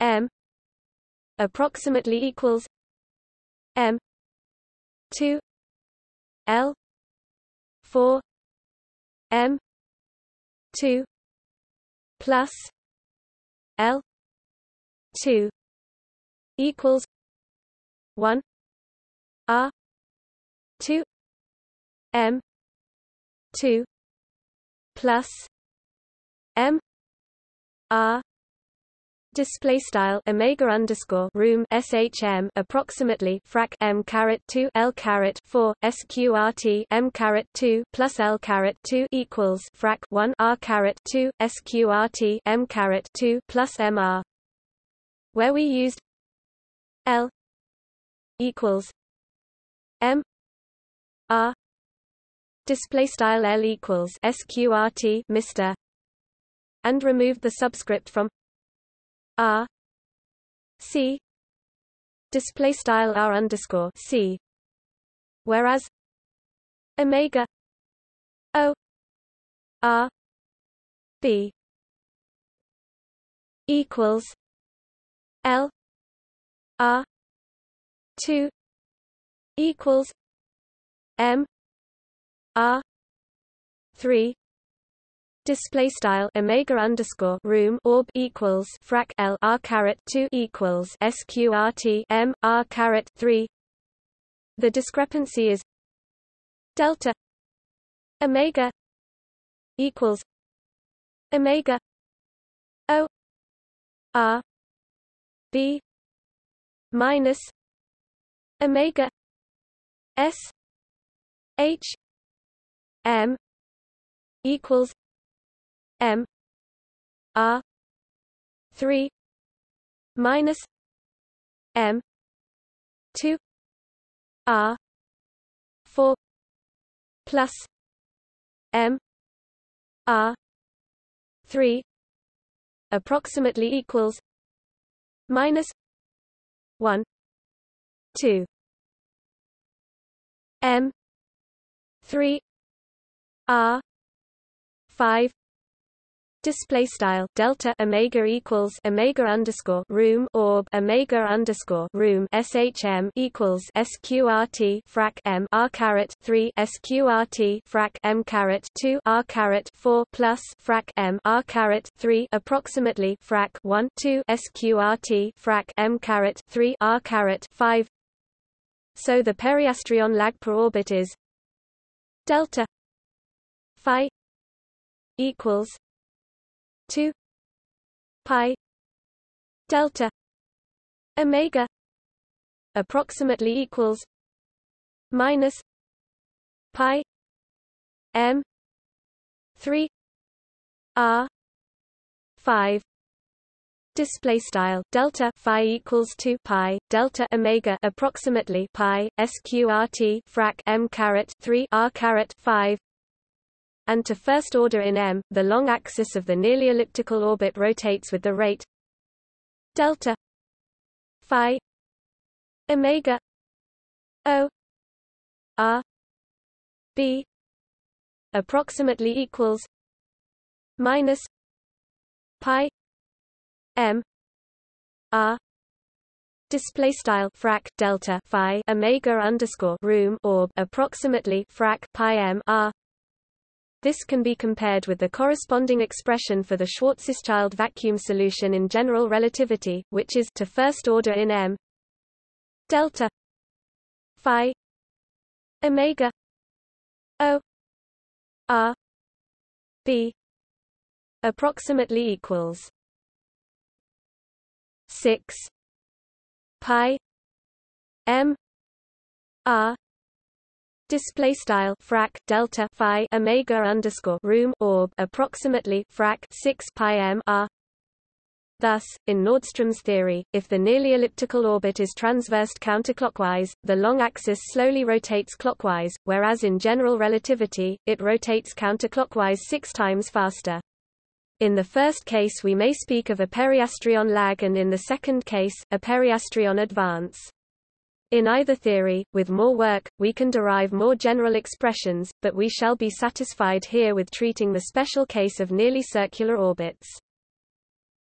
M approximately equals M two L four M two plus L two equals one R two M two plus M R display style omega underscore room shm approximately frac m caret 2 l caret 4 sqrt m caret 2 plus l caret 2 equals frac 1 r caret 2 sqrt m caret 2 plus mr where we used l equals m r. Display style l equals sqrt mr and removed the subscript from R C. Display style R underscore C. Whereas Omega O R B equals L R two equals M R three display style omega underscore room orb equals frac L R caret 2 equals sqrt M R caret 3 the discrepancy is delta omega equals omega o r b minus omega s h m equals m. R 3 minus m. 2 r 4 plus m. R 3 approximately equals minus 1 2 m. 3 r 5 display style delta omega equals omega underscore room orb omega underscore room shm equals sqrt frac m r caret 3 sqrt frac m caret 2 r caret 4 plus frac m r caret 3 approximately frac 1 2 sqrt frac m caret 3 r caret 5 so the periastrion lag per orbit is delta phi equals 2 pi delta omega approximately equals minus pi m 3 r 5 Display style delta phi equals 2 pi delta omega approximately pi sqrt frac m caret 3 r caret 5 and to first order in M, the long axis of the nearly elliptical orbit rotates with the rate delta phi omega o r b approximately equals minus pi m r display style frac delta phi omega underscore room orb approximately frac pi m r this can be compared with the corresponding expression for the Schwarzschild vacuum solution in general relativity, which is to first order in M delta phi omega o r b approximately equals 6 pi m r display style frac delta phi omega underscore room orb approximately frac 6 pi m r Thus, in Nordström's theory, if the nearly elliptical orbit is transversed counterclockwise, the long axis slowly rotates clockwise, whereas in general relativity, it rotates counterclockwise six times faster. In the first case we may speak of a periastrion lag and in the second case, a periastrion advance. In either theory, with more work, we can derive more general expressions, but we shall be satisfied here with treating the special case of nearly circular orbits.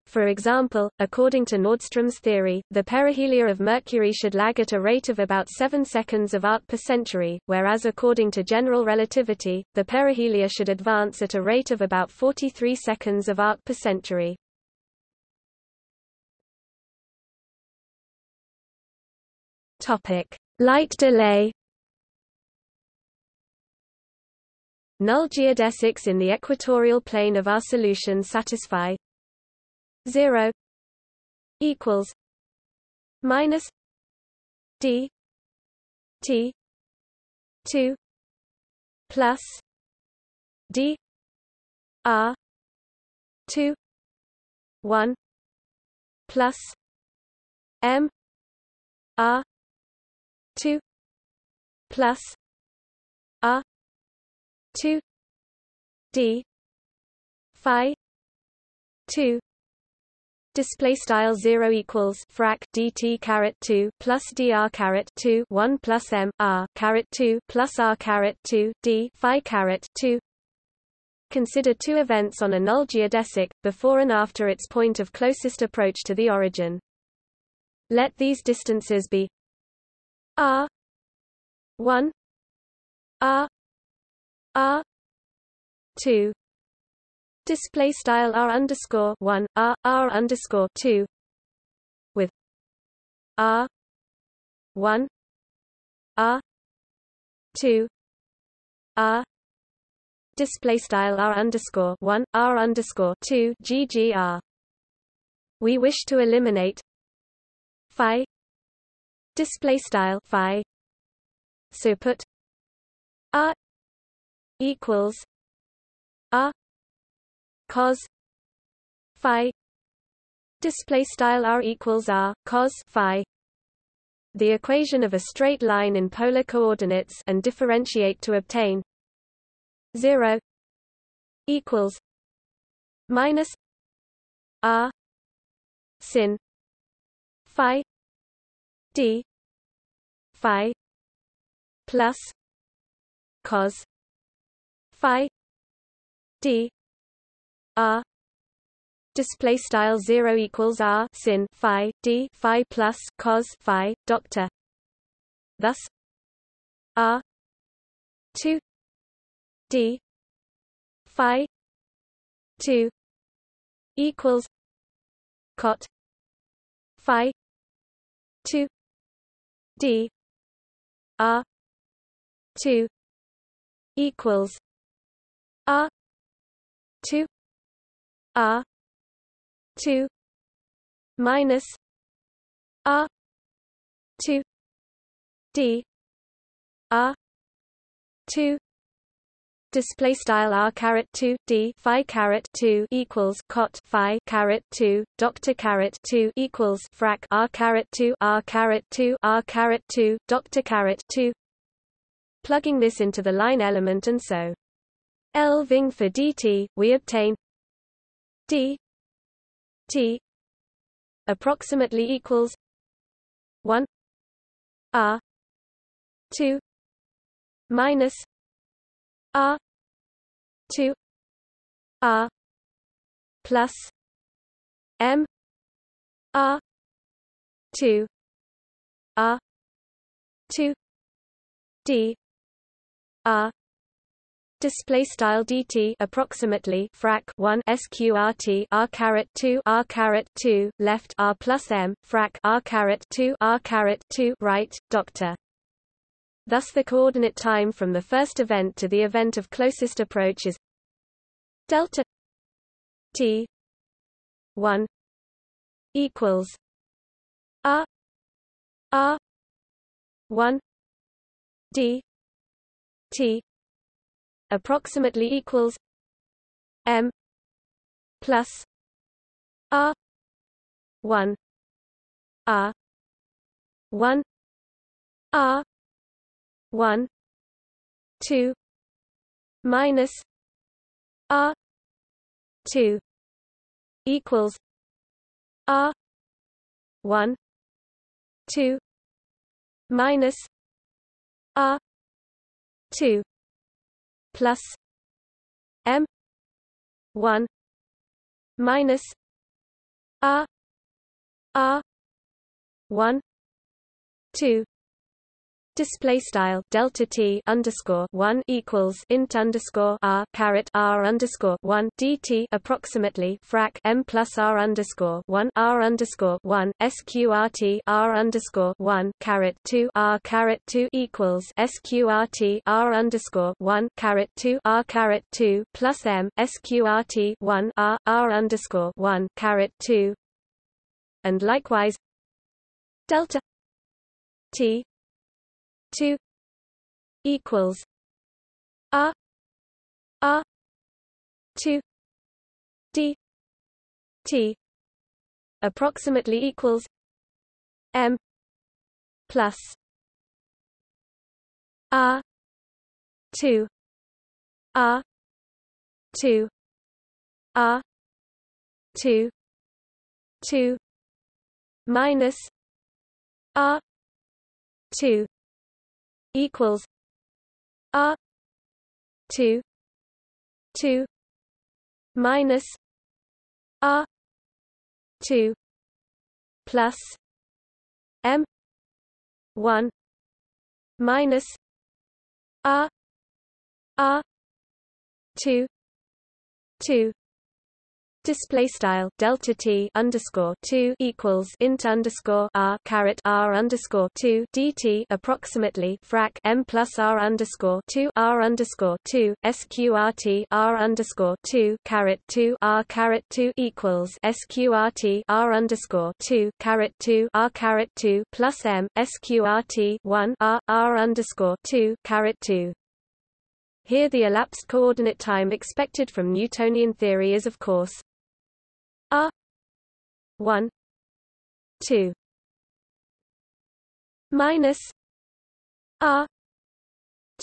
For example, according to Nordström's theory, the perihelia of Mercury should lag at a rate of about 7 seconds of arc per century, whereas according to general relativity, the perihelia should advance at a rate of about 43 seconds of arc per century. Topic: Light delay. Null geodesics in the equatorial plane of our solution satisfy. 0 equals. Minus. D. T. 2 plus. D. R. 2 1 plus. M. R 2 plus r 2 d phi 2 display style 0 equals frac dt caret 2 plus dr caret 2 1 plus m r caret 2 plus r caret 2 d phi caret 2 Consider two events on a null geodesic, before and after its point of closest approach to the origin. Let these distances be R one. R R two. Display style R underscore one R R underscore two. With R one. R two. R display style r underscore 1 r underscore 2 ggr we wish to eliminate phi display style phi so put r equals r cos phi display style r equals r cos phi. The equation of a straight line in polar coordinates and differentiate to obtain 0 equals minus r sin phi d phi plus cos phi d r. Display style 0 equals r sin phi d phi plus cos phi doctor. Thus r 2 d phi 2 equals cot phi 2 d r 2 equals r 2 r 2 minus r 2 d r 2 display style r caret 2 d phi caret 2 equals cot phi caret 2 doctor caret 2 equals frac r caret 2 r caret 2 r caret 2 doctor caret 2 plugging this into the line element and so. L Ving for dt we obtain d T approximately equals one R two minus R two. R plus. M. R two. R two. D. R display style dt approximately frac 1 sqrt r caret 2 r caret 2 left r plus m frac r caret 2 r caret 2 right doctor thus the coordinate time from the first event to the event of closest approach is delta t 1 equals r r 1 d t approximately equals m plus r 1 r 1 r 1 2 minus r 2 equals r 1 2 minus r 2 plus M one minus R R one two display style delta t underscore one equals int underscore r caret r underscore one dt approximately frac m plus r underscore one r underscore one sqrt r underscore one caret two r caret two equals sqrt r underscore one caret two r caret two plus m sqrt one r r underscore one caret two. And likewise delta t 2 equals r r 2 d t approximately equals m plus r 2 r 2 r 2 2 minus r 2 equals R two two minus R two plus M one minus R R two two display style delta t underscore two equals int underscore r caret r underscore two dt approximately frac m plus r underscore two r underscore two sqrt r underscore two caret two r caret two equals sqrt r underscore two caret two r caret two plus m sqrt one r r underscore two caret two. Here the elapsed coordinate time expected from Newtonian theory is of course R one. Two. Minus R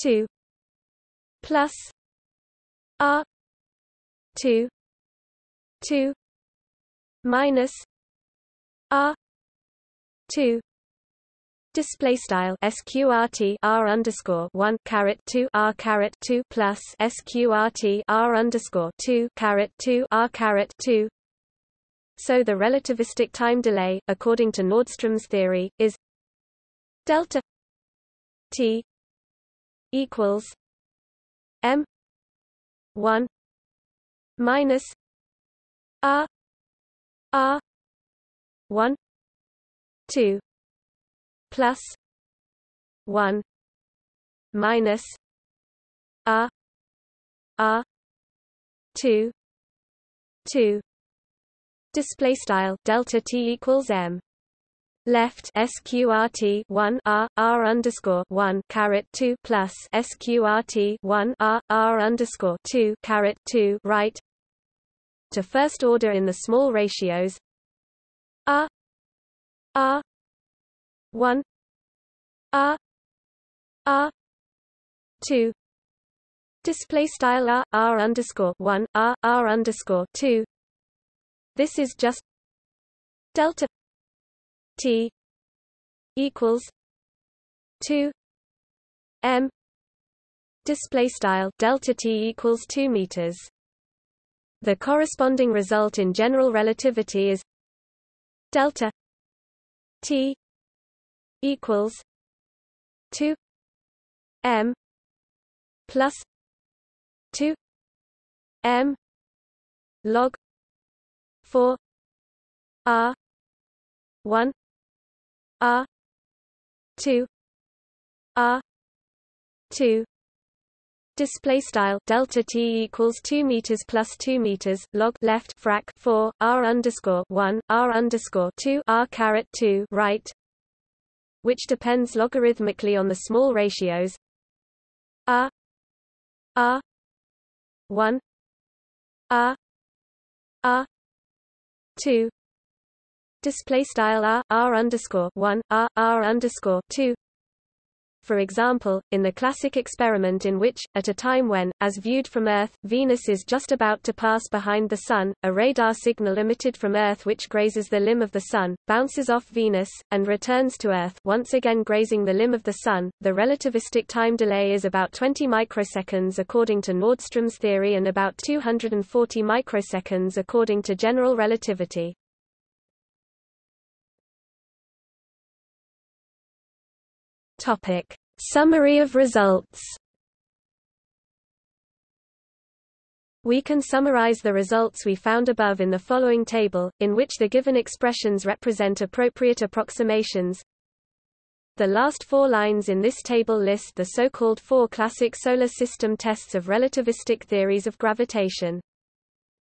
two. Plus R two. Two. Minus R two. Display style sqrt r underscore one caret two r caret two plus sqrt r underscore two caret two r caret two so the relativistic time delay, according to Nordström's theory, is delta t equals m 1 minus r r 1 2 plus 1 minus r r 2 2 display style delta t equals m. Left sqrt 1 r r underscore 1 caret 2 plus sqrt 1 r r underscore 2 caret 2 right? To first order in the small ratios r r 1 r r 2 display style r r underscore 1 r r underscore 2 this is just delta T equals two M display style delta T equals 2 meters. The corresponding result in general relativity is delta T equals 2 M plus 2 M log 4 R 1 R 2 R 2 Display style delta t equals two meters plus two meters log left frac 4 r underscore 1 r underscore 2 r caret 2 right, which depends logarithmically on the small ratios. R r 1 r r two. Display style r r underscore one r r underscore two for example, in the classic experiment in which, at a time when, as viewed from Earth, Venus is just about to pass behind the Sun, a radar signal emitted from Earth which grazes the limb of the Sun, bounces off Venus, and returns to Earth once again grazing the limb of the Sun, the relativistic time delay is about 20 microseconds according to Nordström's theory and about 240 microseconds according to general relativity. Topic. Summary of results We can summarize the results we found above in the following table, in which the given expressions represent appropriate approximations. The last four lines in this table list the so-called four classic solar system tests of relativistic theories of gravitation.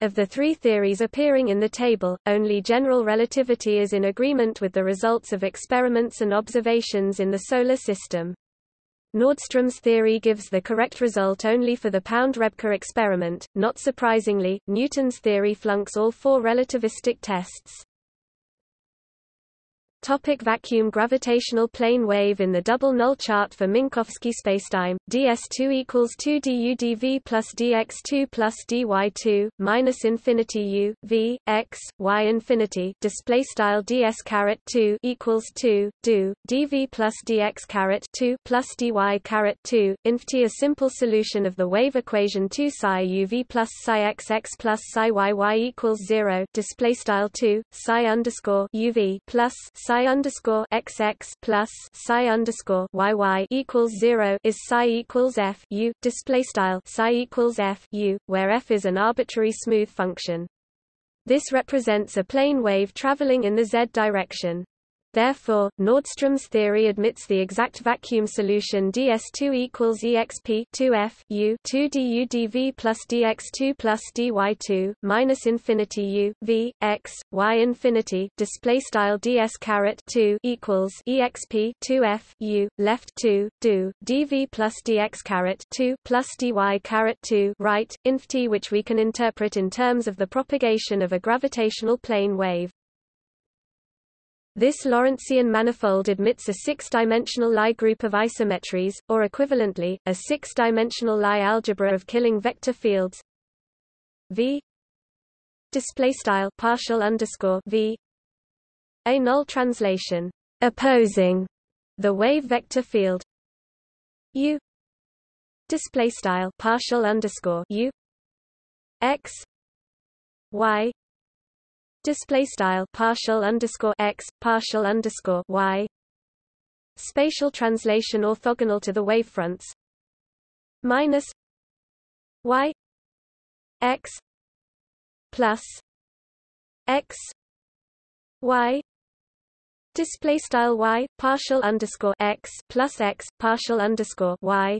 Of the three theories appearing in the table, only general relativity is in agreement with the results of experiments and observations in the Solar System. Nordström's theory gives the correct result only for the Pound-Rebka experiment. Not surprisingly, Newton's theory flunks all four relativistic tests. Topic vacuum gravitational plane wave in the double null chart for Minkowski spacetime ds2 equals 2 du dv plus dx2 plus dy2 minus infinity u v x y infinity display style ds caret 2 equals 2 do dv plus dx caret 2 plus dy caret 2 infinity a simple solution of the wave equation 2 psi uv plus psi xx plus psi yy equals 0 display style 2 psi underscore uv plus psi psi underscore xx plus psi underscore yy equals zero is psi equals f u display style psi equals f u, where f is an arbitrary smooth function. This represents a plane wave traveling in the z direction. Therefore, Nordström's theory admits the exact vacuum solution ds2 equals exp 2f u 2 du dv plus dx2 plus dy2 minus infinity u v x y infinity display style ds caret 2 equals exp 2f u left 2 do dv plus dx caret 2 plus dy caret 2 right inf t which we can interpret in terms of the propagation of a gravitational plane wave. This Lorentzian manifold admits a six-dimensional Lie group of isometries, or equivalently, a six-dimensional Lie algebra of Killing vector fields. V. Display style partial underscore V. A null translation. Opposing the wave vector field. U. Display style partial underscore U. X. Y display style partial underscore x partial underscore y. Spatial translation orthogonal to the wavefronts. Minus y x plus x y. Display style y partial underscore x plus x partial underscore y.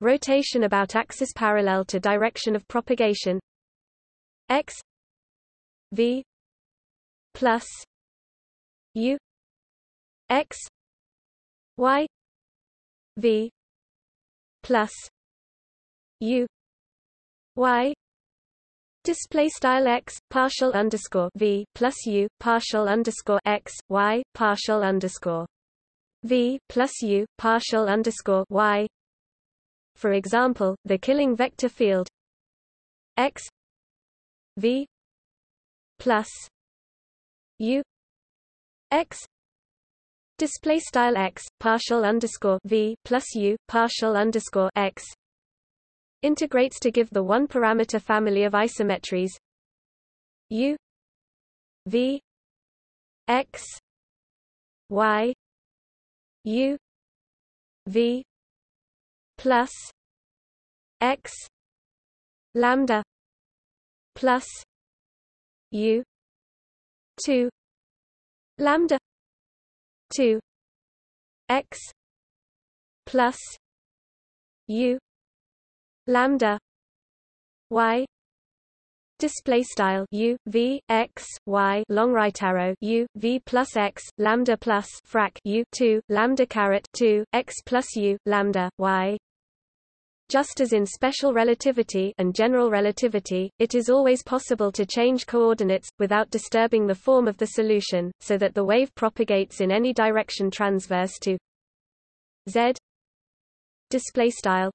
Rotation about axis parallel to direction of propagation. X V plus U X Y V plus U Y Display style x partial underscore v plus u partial underscore x y partial underscore v plus u partial underscore y. For example, the killing vector field x v plus u x display style x partial underscore v plus u partial underscore x integrates to give the one parameter family of isometries u v x y u v plus x lambda plus U. two. Lambda. two. X. plus U. Lambda. Y. Display style U V X Y. Long right arrow U V plus X. Lambda plus frac U two. Lambda caret two. X plus U. Lambda Y just as in special relativity and general relativity, it is always possible to change coordinates, without disturbing the form of the solution, so that the wave propagates in any direction transverse to z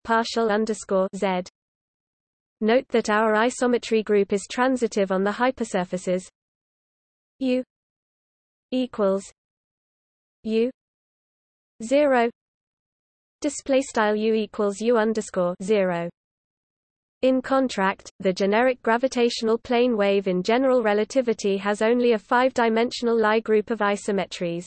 partial underscore z. Note that our isometry group is transitive on the hypersurfaces u equals u 0 display style u equals u underscore zero. In contract, the generic gravitational plane wave in general relativity has only a five-dimensional Lie group of isometries.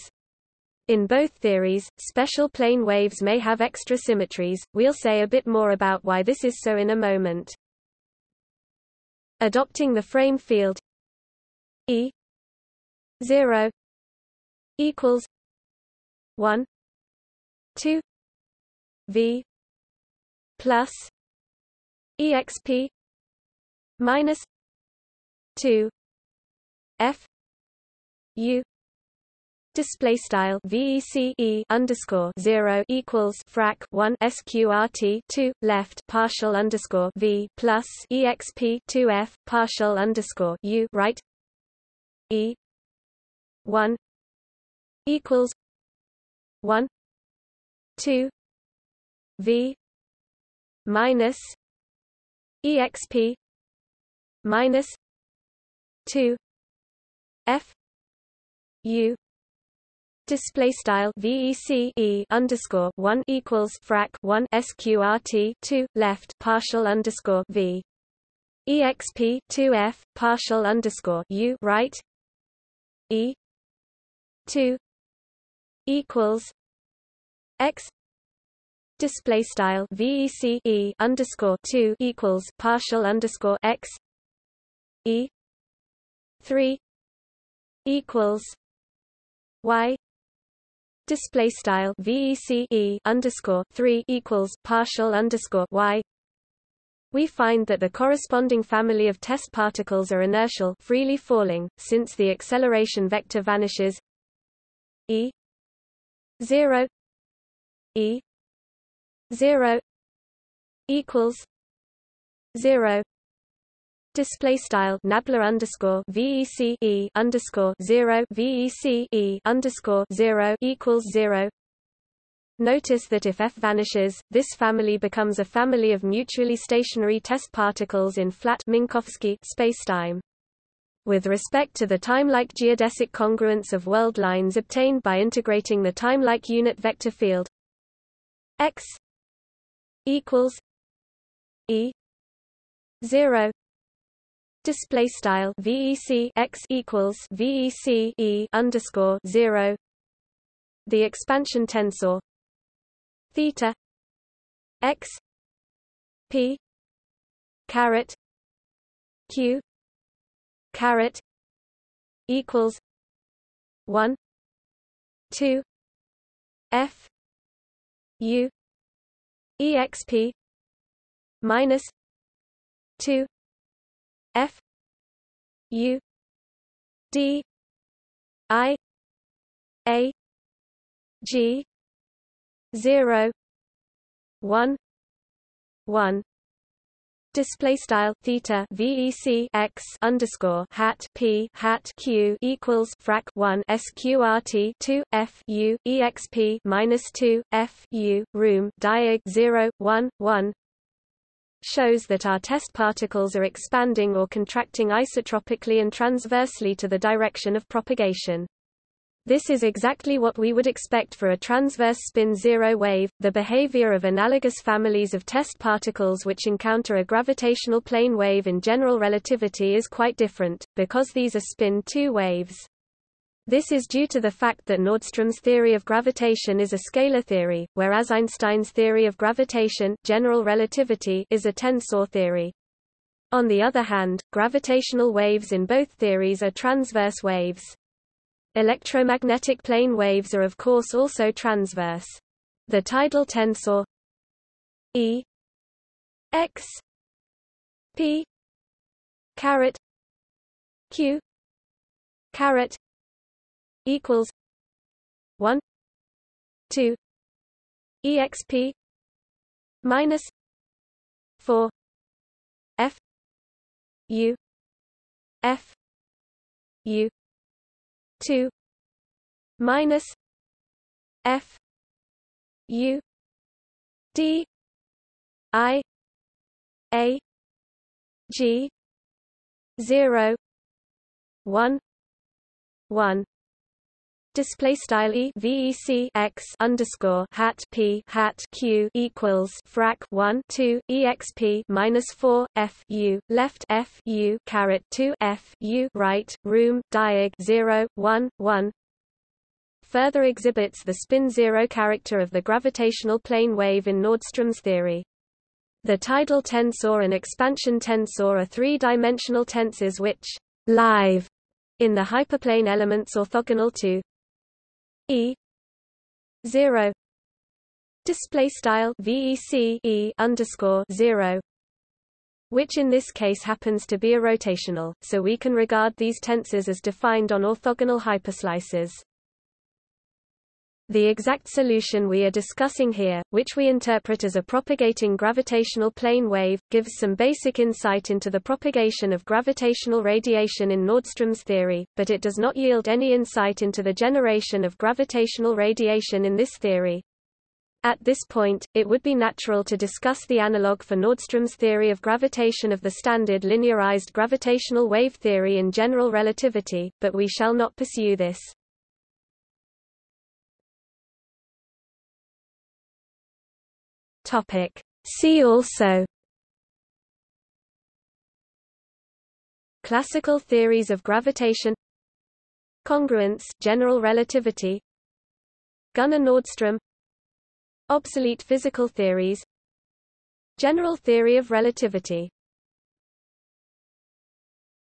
In both theories, special plane waves may have extra symmetries. We'll say a bit more about why this is so in a moment. Adopting the frame field E 0 equals 1 2 V plus exp minus two F U display style VEC underscore zero equals frac one SQRT two left partial underscore V plus EXP two F partial underscore U right E one equals one two V minus exp minus 2 f u display style vec e underscore 1 equals frac 1 sqrt 2 left partial underscore v exp 2 f partial underscore u right e 2 equals x display style VEC E underscore two equals partial underscore x E 3 equals y display style vece underscore 3 equals partial underscore y. We find that the corresponding family of test particles are inertial freely falling, since the acceleration vector vanishes. E 0 e 0 equals 0 display style nabla underscore vec e underscore zero vec e underscore zero equals zero. Notice that if F vanishes, this family becomes a family of mutually stationary test particles in flat Minkowski spacetime. With respect to the time-like geodesic congruence of world lines obtained by integrating the time-like unit vector field x equals e 0 display style vec x equals vec e underscore 0 the expansion tensor theta x p caret q caret equals 1 2 f u exp minus 2 F U D I A G zero one one Display style theta VEC x underscore hat P hat Q equals frac one SQRT two F U EXP minus two F U room diag 0 1 1 shows that our test particles are expanding or contracting isotropically and transversely to the direction of propagation. This is exactly what we would expect for a transverse spin zero wave. The behavior of analogous families of test particles which encounter a gravitational plane wave in general relativity is quite different, because these are spin 2 waves. This is due to the fact that Nordström's theory of gravitation is a scalar theory, whereas Einstein's theory of gravitation general relativity is a tensor theory. On the other hand, gravitational waves in both theories are transverse waves. Electromagnetic plane waves are of course also transverse. The tidal tensor E x p caret q caret equals 1 2 exp minus 4 f u f u 2 minus f u d i a g 0 1 1 display style e vec x underscore hat p hat q equals frac 1 2 exp minus 4 f u left f u caret 2 f u right room diag 0 1 1 further exhibits the spin zero character of the gravitational plane wave in Nordström's theory. The tidal tensor and expansion tensor are three-dimensional tensors which live in the hyperplane elements orthogonal to E zero display style VEC E underscore zero which in this case happens to be irrotational, so we can regard these tensors as defined on orthogonal hyperslices. The exact solution we are discussing here, which we interpret as a propagating gravitational plane wave, gives some basic insight into the propagation of gravitational radiation in Nordström's theory, but it does not yield any insight into the generation of gravitational radiation in this theory. At this point, it would be natural to discuss the analog for Nordström's theory of gravitation of the standard linearized gravitational wave theory in general relativity, but we shall not pursue this. Topic. See also. Classical theories of gravitation. Congruence general relativity. Gunnar-Nordström Obsolete physical theories. General theory of relativity